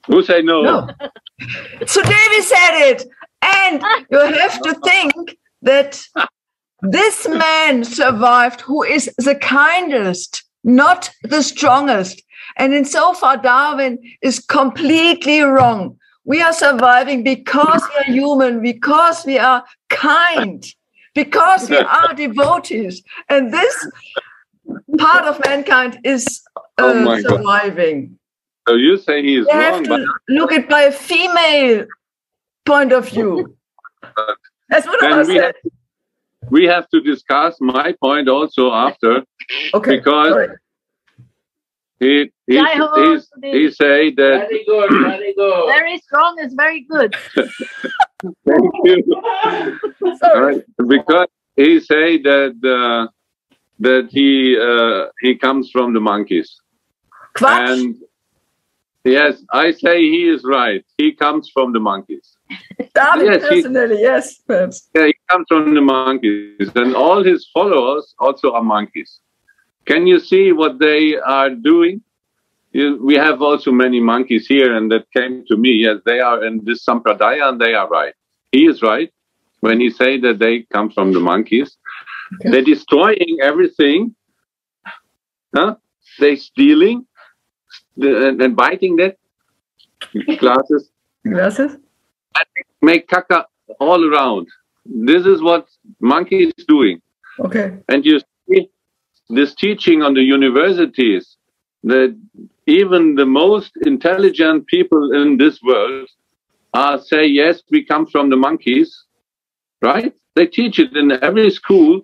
Who say no? No. So David said it. And you have to think that this man survived who is the kindest, not the strongest. And in so far, Darwin is completely wrong. We are surviving because we are human, because we are kind, because we are devotees. And this part of mankind is Oh uh, God. surviving. So you say he is You have wrong, to but look at by a female point of view. That's what I said. Have, we have to discuss my point also after Okay. because sorry. he he, Jai he, say that Very good, very good. Very strong is very good. thank you. Sorry. Because he say that uh, that he uh, he comes from the monkeys Quatsch. and yes I say he is right he comes from the monkeys David yes, he- personally, yes. perhaps. yeah he comes from the monkeys and all his followers also are monkeys can you see what they are doing you, we have also many monkeys here and that came to me yes they are in this sampradaya and they are right he is right when he say that they come from the monkeys they're destroying everything huh? they stealing and, and biting that glasses Glasses? Make caca all around this is what monkey is doing Okay. and you see this teaching on the universities that even the most intelligent people in this world are say, yes, we come from the monkeys, right? They teach it in every school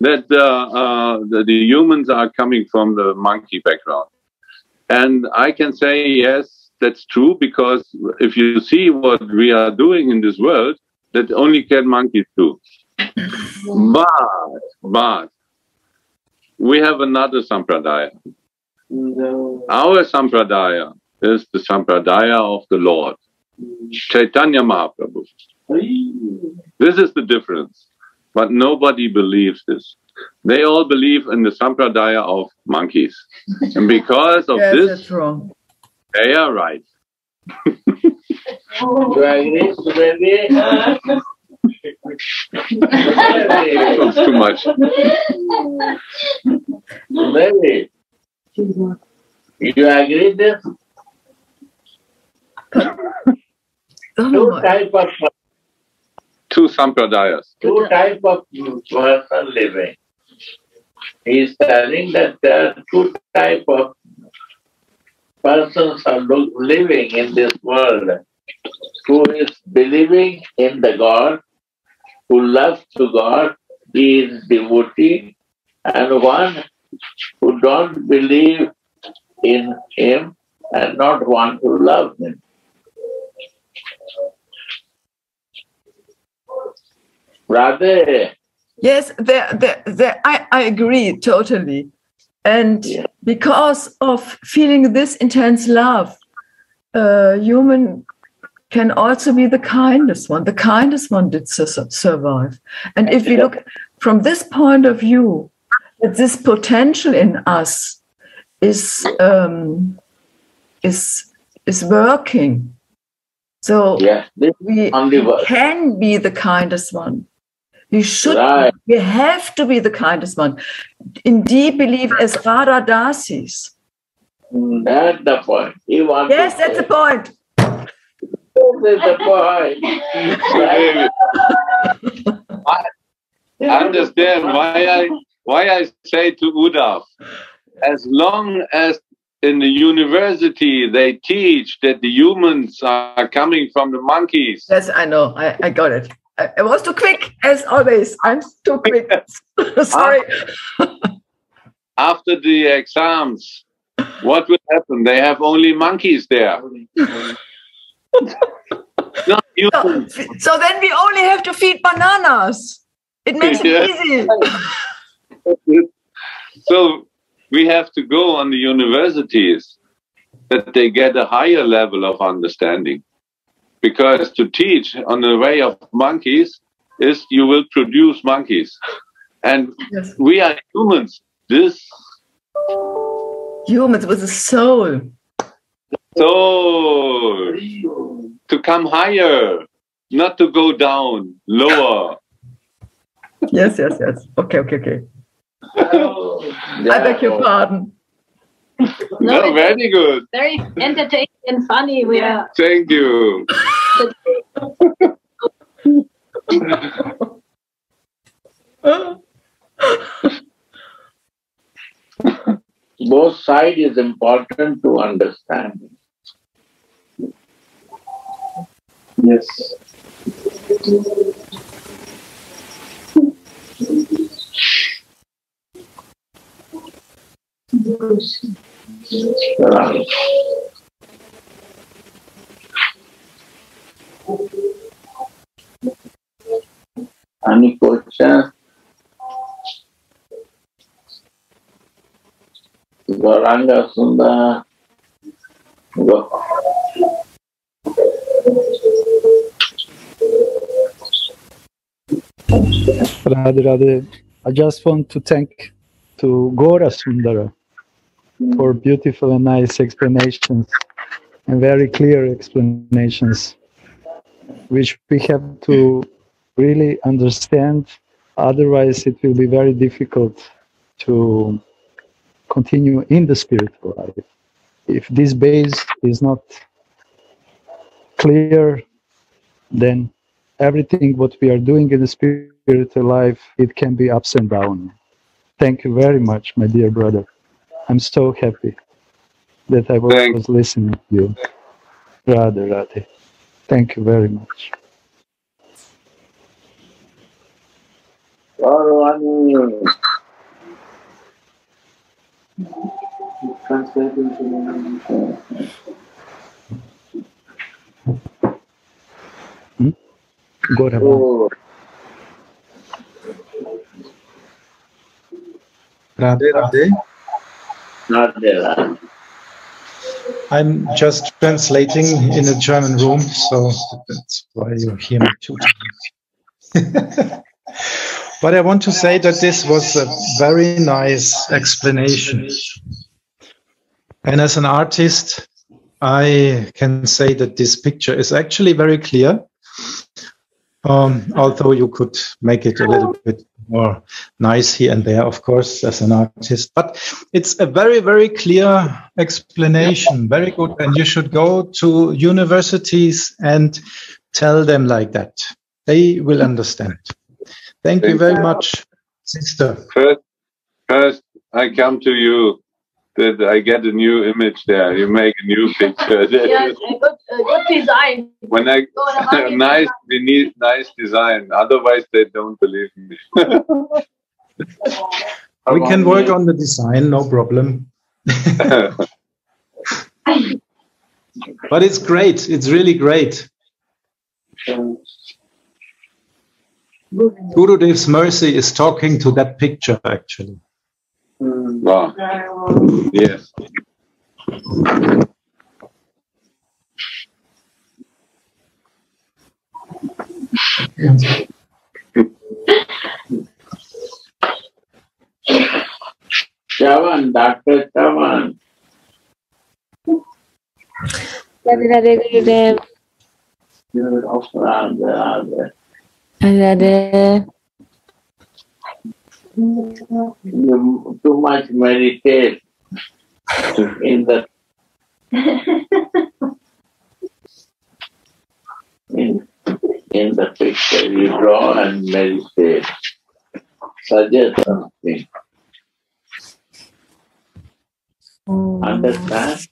that uh, uh, the, the humans are coming from the monkey background. And I can say, yes, that's true, because if you see what we are doing in this world, that only can monkeys do. But, but, we have another sampradaya. No. Our sampradaya is the sampradaya of the Lord, Chaitanya Mahaprabhu. This is the difference. But nobody believes this. They all believe in the sampradaya of monkeys. And because of Yes, this, that's wrong. They are right. Do I agree, Sudevi? That's too much. Sudevi, you agree this? Two type of Two sampradayas. two type of person living. He is telling that there are two type of persons are living in this world who is believing in the God, who loves to God, he is devotee, and one who don't believe in him and not want to love him. Radhe, Yes, there, there, there, I, I agree totally. And because of feeling this intense love, uh, human can also be the kindest one. The kindest one did su- su- survive. And if we look from this point of view, that this potential in us is um, is is working. So yeah, we only can be the kindest one. We should, Right. we have to be the kindest one. In deep belief as Radha Dasis. Mm, that's the point. He wants Yes, that's the point. This is the point. I understand why I why I say to Udav, as long as in the university they teach that the humans are coming from the monkeys, Yes, I know. I, I got it. I, was too quick, as always. I'm too quick. Sorry. after the exams, what will happen? They have only monkeys there. Not humans. So then we only have to feed bananas. It makes it Yeah. easy. so we have to go on the universities that they get a higher level of understanding. Because to teach on the way of monkeys is you will produce monkeys. And Yes. we are humans. This Humans with a soul. soul to come higher, not to go down, lower. Yes, yes, yes. Okay, okay, okay. I beg your pardon. No, very good. Very entertaining and funny. We are. Thank you. Both side is important to understand. Yes. Right. Any questions? Gauranga Sundar. Go. Radhe Radhe. I just want to thank to Gora Sundara for beautiful and nice explanations and very clear explanations, which we have to really understand. Otherwise, it will be very difficult to continue in the spiritual life. If this base is not clear, then everything what we are doing in the spiritual life, it can be ups and down. Thank you very much, my dear brother. I'm so happy that I was, listening to you. Radhe, Radhe. Thank you very much. Hmm? Gaurvani. Translating to Gaurav. Oh, Radhe Radhe. not there. I'm just translating in a German room, so that's why you hear me two times. but I want to say that this was a very nice explanation. And as an artist, I can say that this picture is actually very clear. Um, although you could make it a little bit more nice here and there, of course, as an artist. But it's a very, very clear explanation, very good. And you should go to universities and tell them like that. They will understand. Thank you very much, sister. First, first, I come to you that I get a new image there. You make a new picture. Yes, a good, a good design. when I Go nice, we need nice design. Otherwise, they don't believe me. We can work on the design, no problem. But it's great. It's really great. Gurudev's mercy is talking to that picture, actually. Wow. Yes. Chavan, Dr. Chavan. Radhe Radhe Gurudev. Radhe, Radhe. Radhe. You too much meditate in the in, in the picture. You draw and meditate. Suggest something. Understand?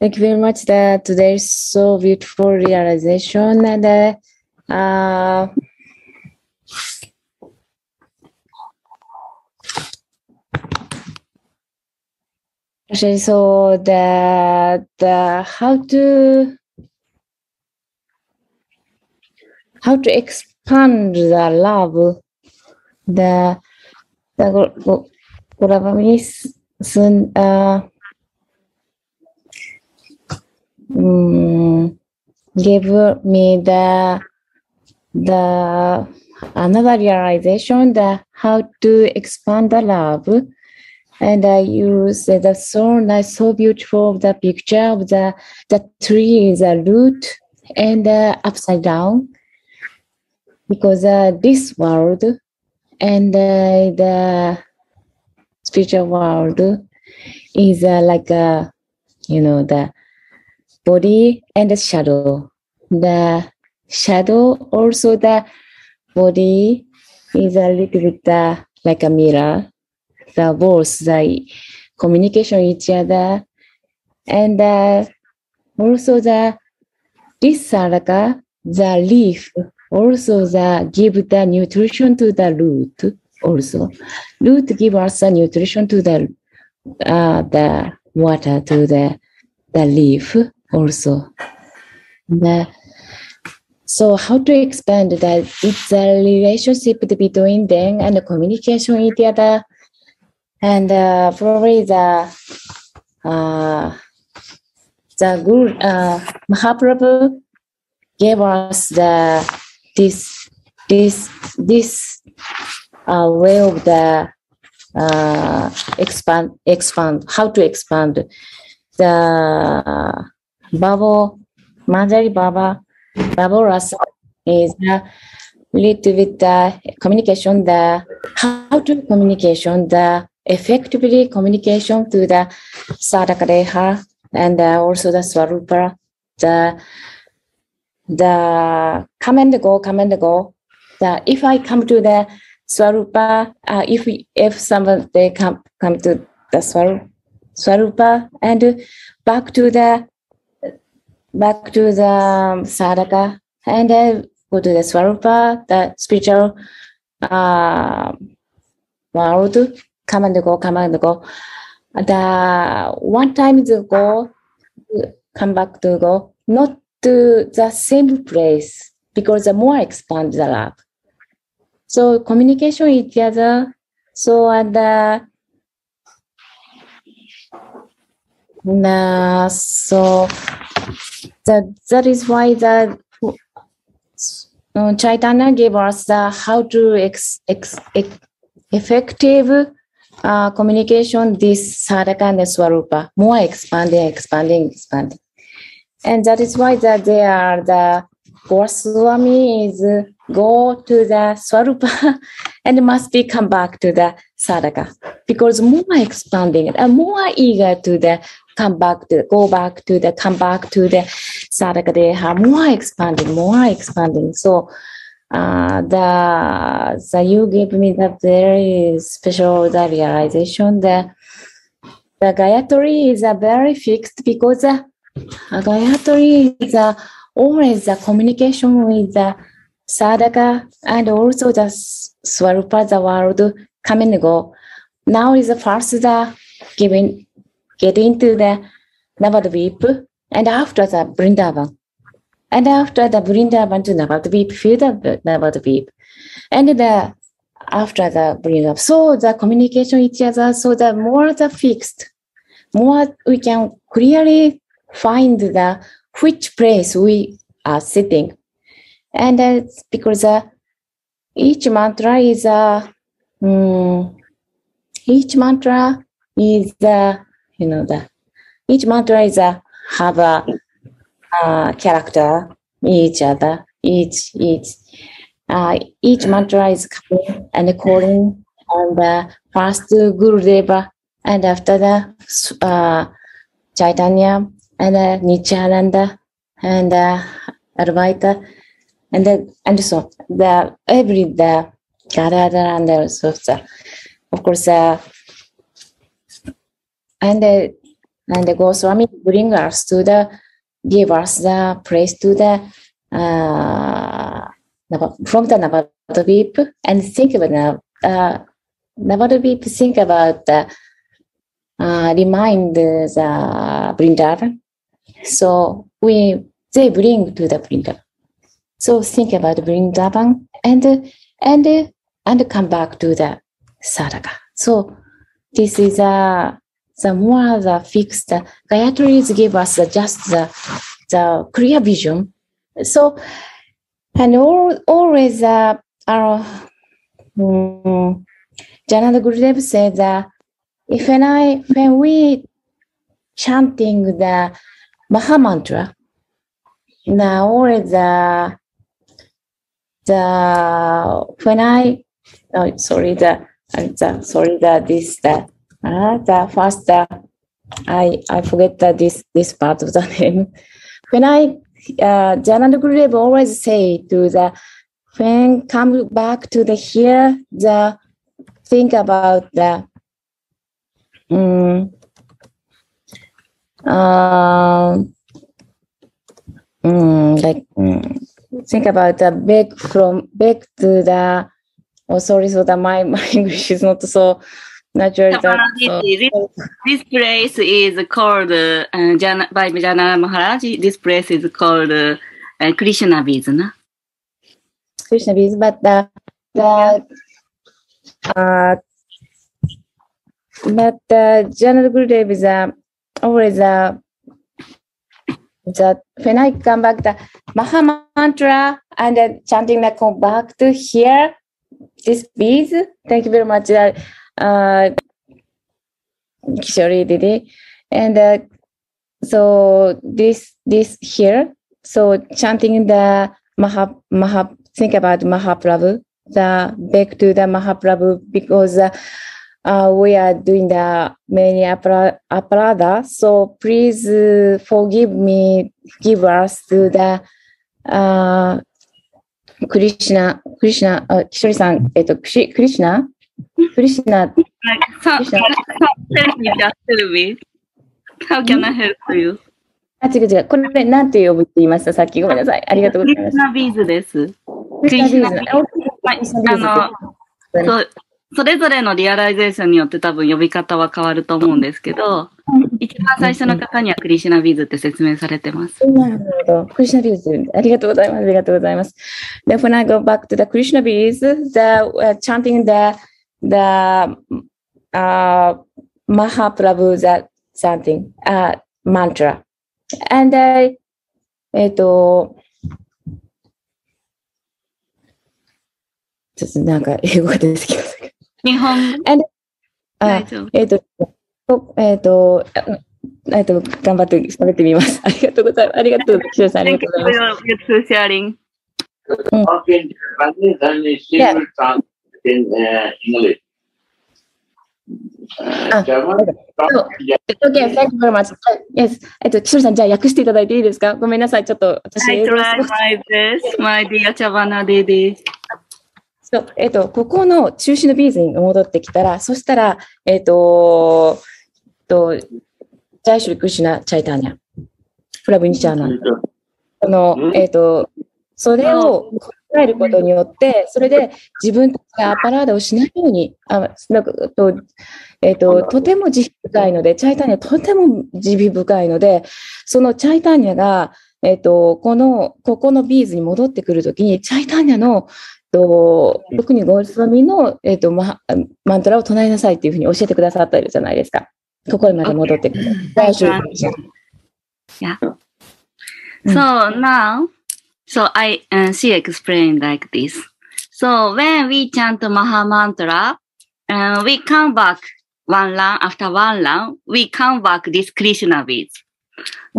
Thank you very much. That today's so beautiful realization and uh, uh, actually, so the the how to how to expand the love the the Guravamis soon uh mm, gave me the the another realization that how to expand the love and I use the so I so beautiful the picture of the the tree is a root and uh, upside down. Because uh, this world and uh, the spiritual world is uh, like a you know the body and the shadow. The shadow also the body is a little bit uh, like a mirror the both the communication each other. And uh, also the this like the leaf also the give the nutrition to the root also. Root give us the nutrition to the uh, the water to the the leaf also. The, so how to expand that it's a relationship between them and the communication with the other and uh, probably the uh, the Guru uh, Mahaprabhu gave us the this this this uh, way of the uh, expand expand how to expand the Baba Manjari Baba Baba Rasa is uh, little bit the communication the how to communication the effectively communication to the Sadhakadeha and uh, also the Swarupa, the the come and go, come and go. The if I come to the Swarupa, uh, if we, if someone they come come to the Swarupa, Swarupa and back to the back to the um, Sadhaka and uh, go to the Swarupa, the spiritual uh, world, come and go, come and go. The one time to go, come back to go, not to the same place because the more expand the love. So communication each other. So and uh, Nah, so that that is why the uh, Chaitanya gave us the how to ex, ex, ex, effective uh, communication this sadhaka and swarupa. More expanding, expanding, expanding, and that is why that they are the Goswami is go to the swarupa and must be come back to the sadhaka because more expanding and more eager to the come back to go back to the come back to the sadhaka they have more expanding more expanding. So uh, the the you gave me the very special the realization that the Gayatri is a very fixed because uh, Gayatri is uh, always a communication with the sadhaka and also the swarupa the world come and go now is the first the giving get into the Navadvip and after the Vrindavan. And after the Vrindavan to Navadvip, feel the Navadvip. And the after the Vrindavan. So the communication each other, so the more the fixed, more we can clearly find the which place we are sitting. And uh, because uh, each mantra is a, um, each mantra is the you know that each mantra is a have a, uh character each other each each. uh, each mantra is coming and calling on the first Gurudeva and after the uh, Chaitanya and uh, Nityananda and uh, Advaita and then and so the every the Gadadhar and the, of course uh, and uh, and the Goswami bring us to the give us the praise to the uh, from the Navadvip and think about uh, Navadvip think about the uh, remind the Vrindavan. So we they bring to the Vrindavan. So think about Vrindavan and and and come back to the sadhaka. So this is a the more the fixed Gayatris give us just the, the clear vision. So, and all, always uh, our um, Jayananda Gurudev said that if when I when we chanting the Maha Mantra, now or the the when I oh sorry the, the sorry that this the uh, the first, uh, I I forget that this this part of the name. When I uh, Jayananda Gurudev always say to the when come back to the here, the think about the um, uh, um, like um, think about the back from back to the oh sorry so that my my English is not so natural uh, this, this place is called uh, Jana, by Jana Maharaj. This place is called uh, uh, Krishna no? Krishna bees, but the the uh, but the General Gurudev is uh, always uh, that when I come back the Maha Mantra and then chanting that come back to here this bees. Thank you very much. Uh, uh, uh, Kishori Didi. And uh, so this this here, so chanting the Mahap Mahap, think about Mahaprabhu, the back to the Mahaprabhu because uh, we are doing the many aparadha. So please uh, forgive me, give us to the uh, Krishna, Krishna, uh, eh, Kishori-san, えっと、クリシナクリシナ Like, some, some help me, just tell me? How can I help you? あ、違う違う。これ、なんて呼ぶって言いました？さっき。ごめんなさい。ありがとうございます。クリスナビーズです。クリスナビーズ。あの、そう、それぞれのリアライゼーションによって多分呼び方は変わると思うんですけど、一番最初の方にはクリシナビーズって説明されてます。なるほど。クリシナビーズ。ありがとうございます。ありがとうございます。Then when I go back to the Krishna bees, the uh, chanting the the uh, Mahaprabhu the chanting uh, mantra. And I, えっと、ちょっとなんか英語が出てきましたけど。日本 And あえっと、えっと、えっと、頑張って喋ってみます。ありがとうございます。ありがとう、岸田さん、ありが Thank と you うござい for ます。sharing. And she Yeah. Will translate in uh, English. Uh, German, talk Okay, thank you very much. Yes. えっと、岸田さん、じゃあ訳していただいていいですか？ごめんなさい。ちょっと私、I 英語 try my best, my dear Chavana Didi. そう、えっと、ここの中心のビーズに戻ってきたら、そしたら、えっと、と、ジャイシュリクシュナ・チャイターニャ、プラブニチャーナ。この、えっと、それを考えることによって、それで自分たちがアパラーダをしないように、あなんかとえっと、とても慈悲深いので、チャイターニャとても慈悲深いので、そのチャイターニャが、えっと、この、ここのビーズに戻ってくるときに、チャイターニャの、と特にゴールスワミの、えっとママントラを唱えなさいっていうふうに教えてくださっているじゃないですか。ここまで戻ってくる。大丈夫 Yeah. So now, so I uh, she explained like this. So when we chant Maha Mantra, uh, we come back one round after one round. We come back this Krishna beats.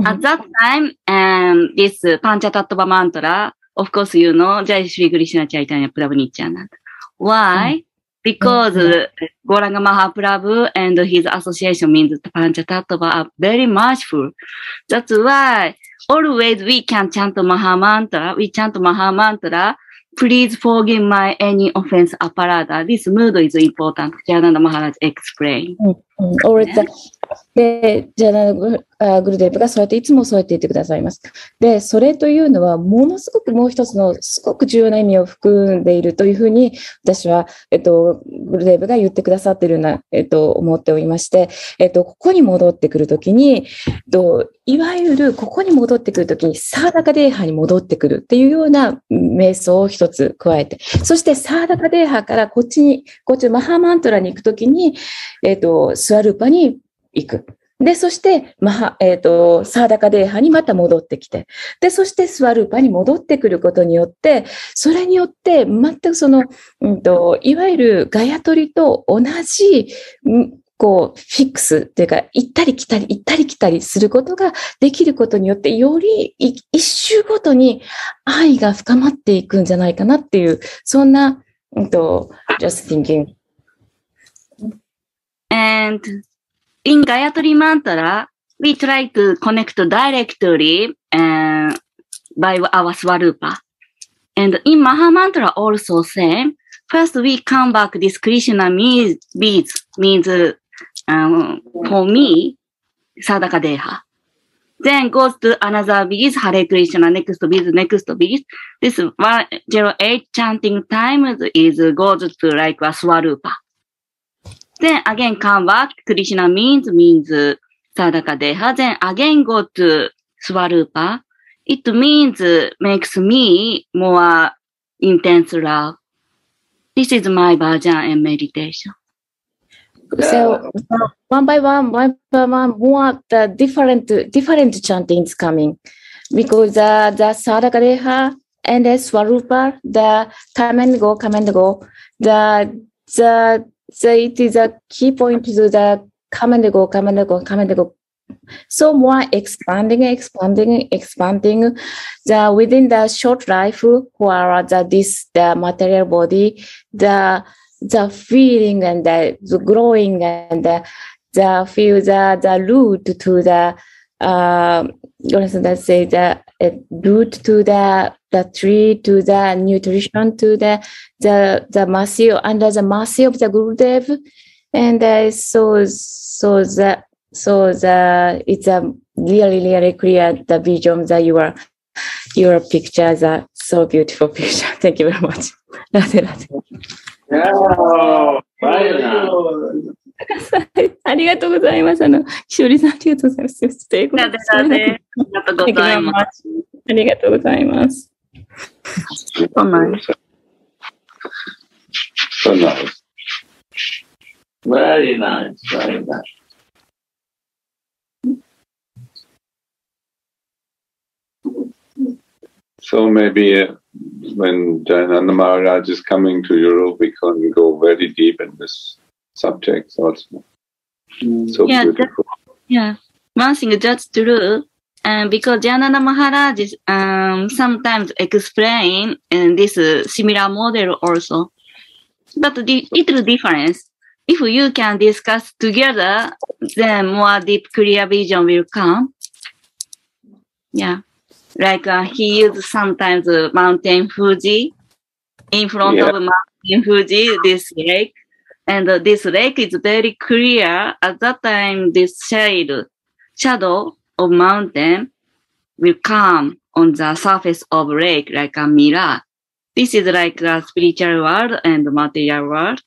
At that time, um, this uh, Panchatattva mantra, of course, you know, Jai Shri Krishna Chaitanya Prabhu Nityananda. Why? Because uh, Gauranga Mahaprabhu and his association means Panchatattva are very merciful. That's why always we can chant Maha Mantra. We chant Maha Mantra. Please forgive my any offense, aparadha. This mood is important. Jayananda Maharaj explained. Mm-hmm. Or yeah. the で、じゃあグあグルデープがそうやっていつもそうやって言ってくださいます。で、それというのはものすごくもう一つのすごく重要な意味を含んでいるというふうに私は、えっと、グルデープが言ってくださってるな、えっと、思っておりまして、えっと、ここに戻ってくるときに、えっと、いわゆるここに戻ってくるときにサーダカデーハに戻ってくるっていうような瞑想を一つ加えて、そしてサーダカデーハからこっちに、こっちのマハマントラに行くときに、えっと、スワルーパに行く。で、そして、マハ、えっ、と、サーダカデーハにまた戻ってきて、で、そしてスワルーパに戻ってくることによって、それによって、全くその、うんと、いわゆるガヤトリと同じ、んこう、フィックスっていうか、行ったり来たり、行ったり来たりすることができることによって、よりい一周ごとに愛が深まっていくんじゃないかなっていう、そんな、うんと、just thinking. And in Gayatri Mantra, we try to connect directly uh, by our Swarupa. And in Maha Mantra also same. First we come back this Krishna means, beads, means um, for me, Sadaka Deha. Then goes to another beads, Hare Krishna, next beads, next beads. This 108 chanting time is goes to like a Swarupa. Then again come back, Krishna means, means Sadhaka Deha. Then again go to Swarupa. It means, makes me more intense love. This is my version and meditation. So one by one, one by one, more the different different chantings coming because the the Sadhakadeha and the Swarupa, the come and go, come and go, the the the it is a key point to the come and go, come and go, come and go. So more expanding, expanding, expanding the within the short life where the this the material body, the the feeling and the, the growing and the, the feel the the root to the uh let's say the a root to the the tree to the nutrition to the the the mercy under the mercy of the Gurudev, and uh, so so the so the it's a really really clear the vision that you are your pictures are so beautiful picture. Thank you very much. That's ありがとうございます。あの、しおりさん、ありがとうございます。英語なでなで。ありがとうございます。ありがとうございます。So nice. Very nice. So maybe uh, when Jayananda Maharaj is coming to Europe, we can go very deep in this subject also. So Yeah, beautiful. Yeah, one thing that's true. Um, because Jayananda Maharaj is, um, sometimes explain uh, this uh, similar model also. But the little difference, if you can discuss together, then more deep clear vision will come. Yeah. Like uh, he used sometimes uh, mountain Fuji in front Yeah. of mountain Fuji, this lake. And uh, this lake is very clear. At that time, this shade, shadow of mountain will come on the surface of lake like a mirror. This is like a spiritual world and material world.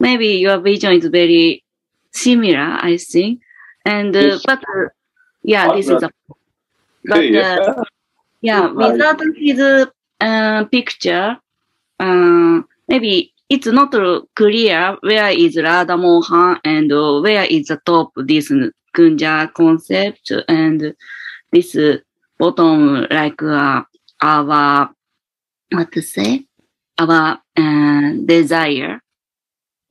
Maybe your vision is very similar, I think. And uh, Yes. but uh, yeah, this is a but Yeah. uh, yeah, without his uh, picture, uh, maybe it's not clear where is Radha Mohan and uh, where is the top this Kunja concept and this uh, bottom like uh, our what to say our uh, desire,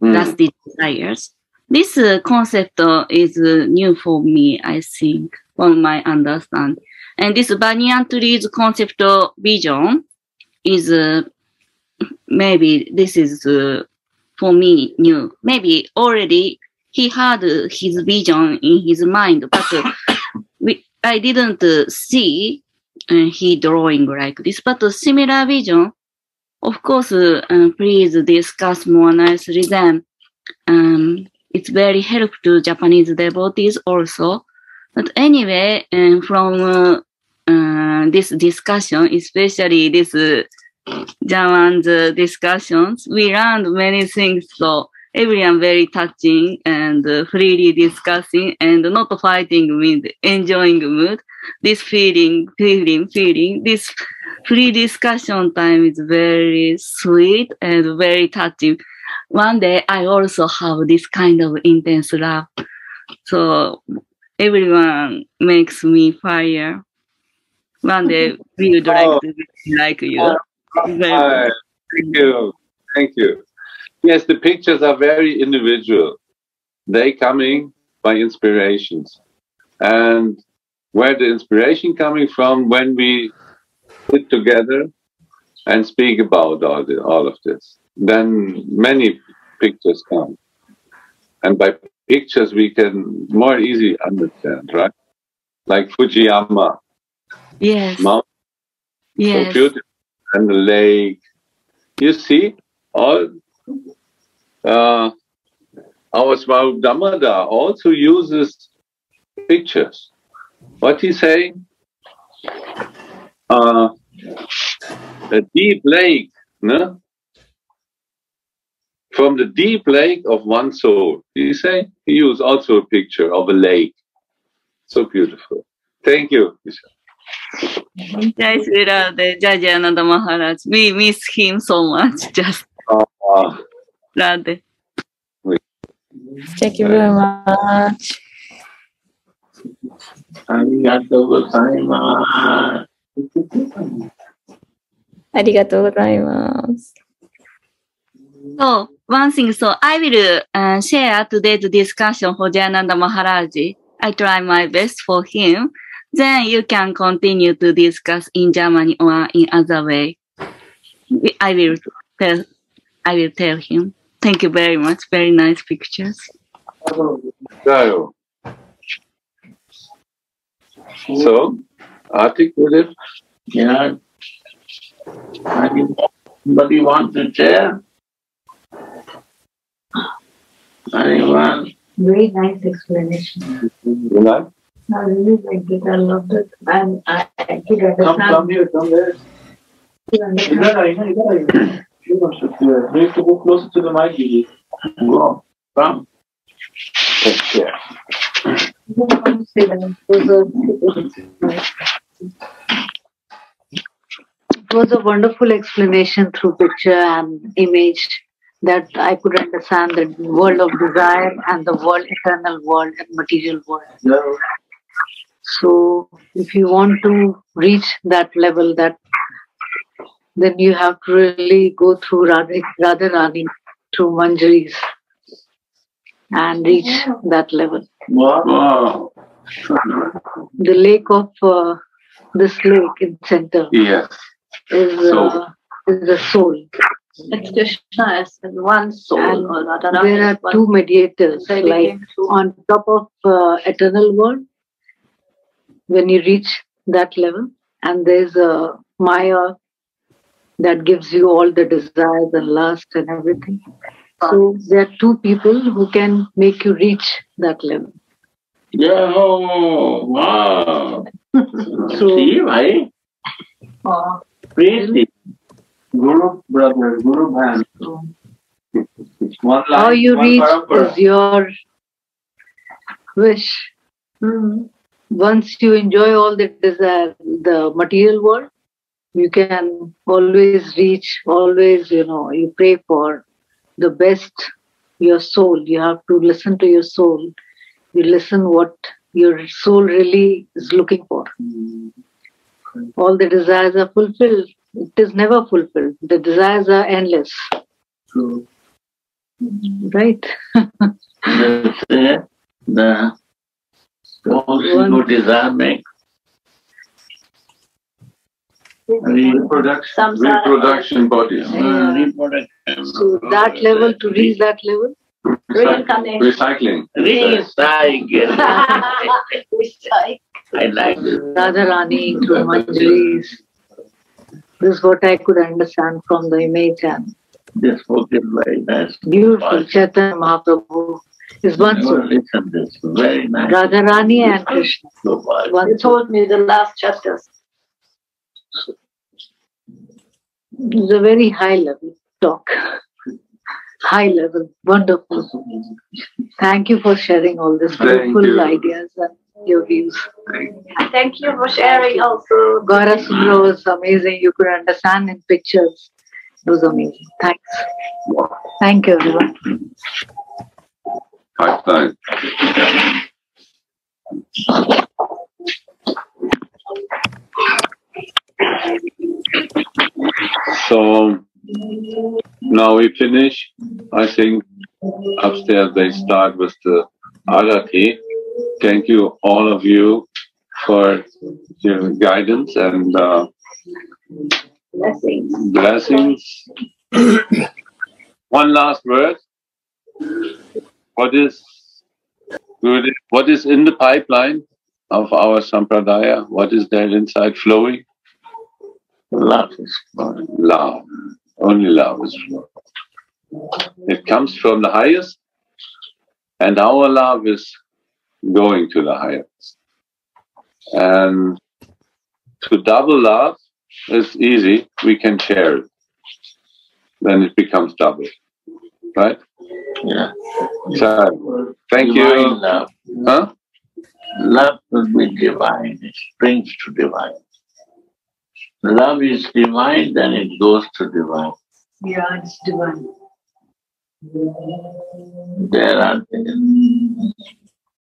Mm. lasting desires. This uh, concept uh, is uh, new for me, I think, from my understanding. And this banyan trees concept of vision is uh, maybe this is uh, for me new. Maybe already he had his vision in his mind, but uh, we, I didn't uh, see uh, he drawing like this. But similar vision, of course, please discuss more nicely. Then um, it's very helpful to Japanese devotees also. But anyway, um, from uh, uh, this discussion, especially this German's uh, discussions, we learned many things. So everyone very touching and uh, freely discussing and not fighting with enjoying mood. This feeling, feeling, feeling, this free discussion time is very sweet and very touching. One day I also have this kind of intense love. So everyone makes me fire. One day we would like Oh. to be like you. Very- Hi. Thank you. Thank you. Yes, the pictures are very individual. They coming by inspirations. And where the inspiration coming from when we sit together and speak about all, the, all of this. Then many pictures come. And by pictures we can more easily understand, right? Like Fujiyama, Yes. Mount so Yes. beautiful. And the lake. You see, all uh, our Swami Damada also uses pictures. What he say? Uh, the deep lake, no? From the deep lake of one soul. He say he used also a picture of a lake. So beautiful. Thank you. He dies without the Jayananda Maharaj. We miss him so much. Just uh, uh, Radhe. Thank you very much. Arigatou gozaimasu. Arigatou gozaimasu. So, oh, one thing, so I will uh, share today's discussion for Jayananda Maharaj. I try my best for him. Then you can continue to discuss in Germany or in other way. I will tell, I will tell him. Thank you very much. Very nice pictures. Jayo. So, articulate. Yeah. Anybody want to share? Anyone? Very nice explanation. You like? Come, come here, come there. She wants to hear. You need to go closer to the mic, Gigi. Go. Come. Take. It was a wonderful explanation through picture and image that I could understand the world of desire and the world, eternal world and material world. Yeah. So if you want to reach that level, that then you have to really go through Radha, Radharani, through Manjaris and reach that level. Wow. The lake of uh, this lake in center Yes. is uh, is the soul. It's Krishna as one soul. And or there are two mediators, like on top of uh, eternal world, when you reach that level, and there's a Maya that gives you all the desires and lust and everything. So there are two people who can make you reach that level. Yeah, oh, wow. So- See, right? Uh, oh. Pretty. Guru brother, Guru man. One line, How you one reach parampara. is your wish. Hmm. Once you enjoy all the desire, uh, the material world, you can always reach, always, you know, you pray for the best, your soul. You have to listen to your soul. You listen what your soul really is looking for. All the desires are fulfilled. It is never fulfilled. The desires are endless. True. Right? Say the who desire make reproduction, reproduction bodies. reproduction. So that level, to reach that level, Recycling. Recycling. Recycling. I like this. Radharani through Manjaris. This is what I could understand from the image and This book is very nice. beautiful. Chaitanya Mahaprabhu is one Never soul. listen this. Very nice. Radharani and Krishna. One You told me the last chapters. It's a very high level talk. High level, wonderful. Thank you for sharing all these Thank beautiful ideas and your views. Thank you for sharing also. Gaura Sundra was amazing. You could understand in pictures. It was amazing. Thanks. Thank you, everyone. High five. So now we finish. I think upstairs they start with the Arati. Thank you, all of you, for your guidance and uh, Blessings. blessings. One last word. What is what is in the pipeline of our sampradaya? What is there inside flowing? Love is flowing. Love. Only love is flowing. It comes from the highest, and our love is going to the highest. And to double love is easy. We can share it. Then it becomes double. Right? Yeah. So, thank Divine you. Love. Huh? Love will be divine. It springs to divine. Love is divine, then it goes to divine. Yeah, it's divine. There are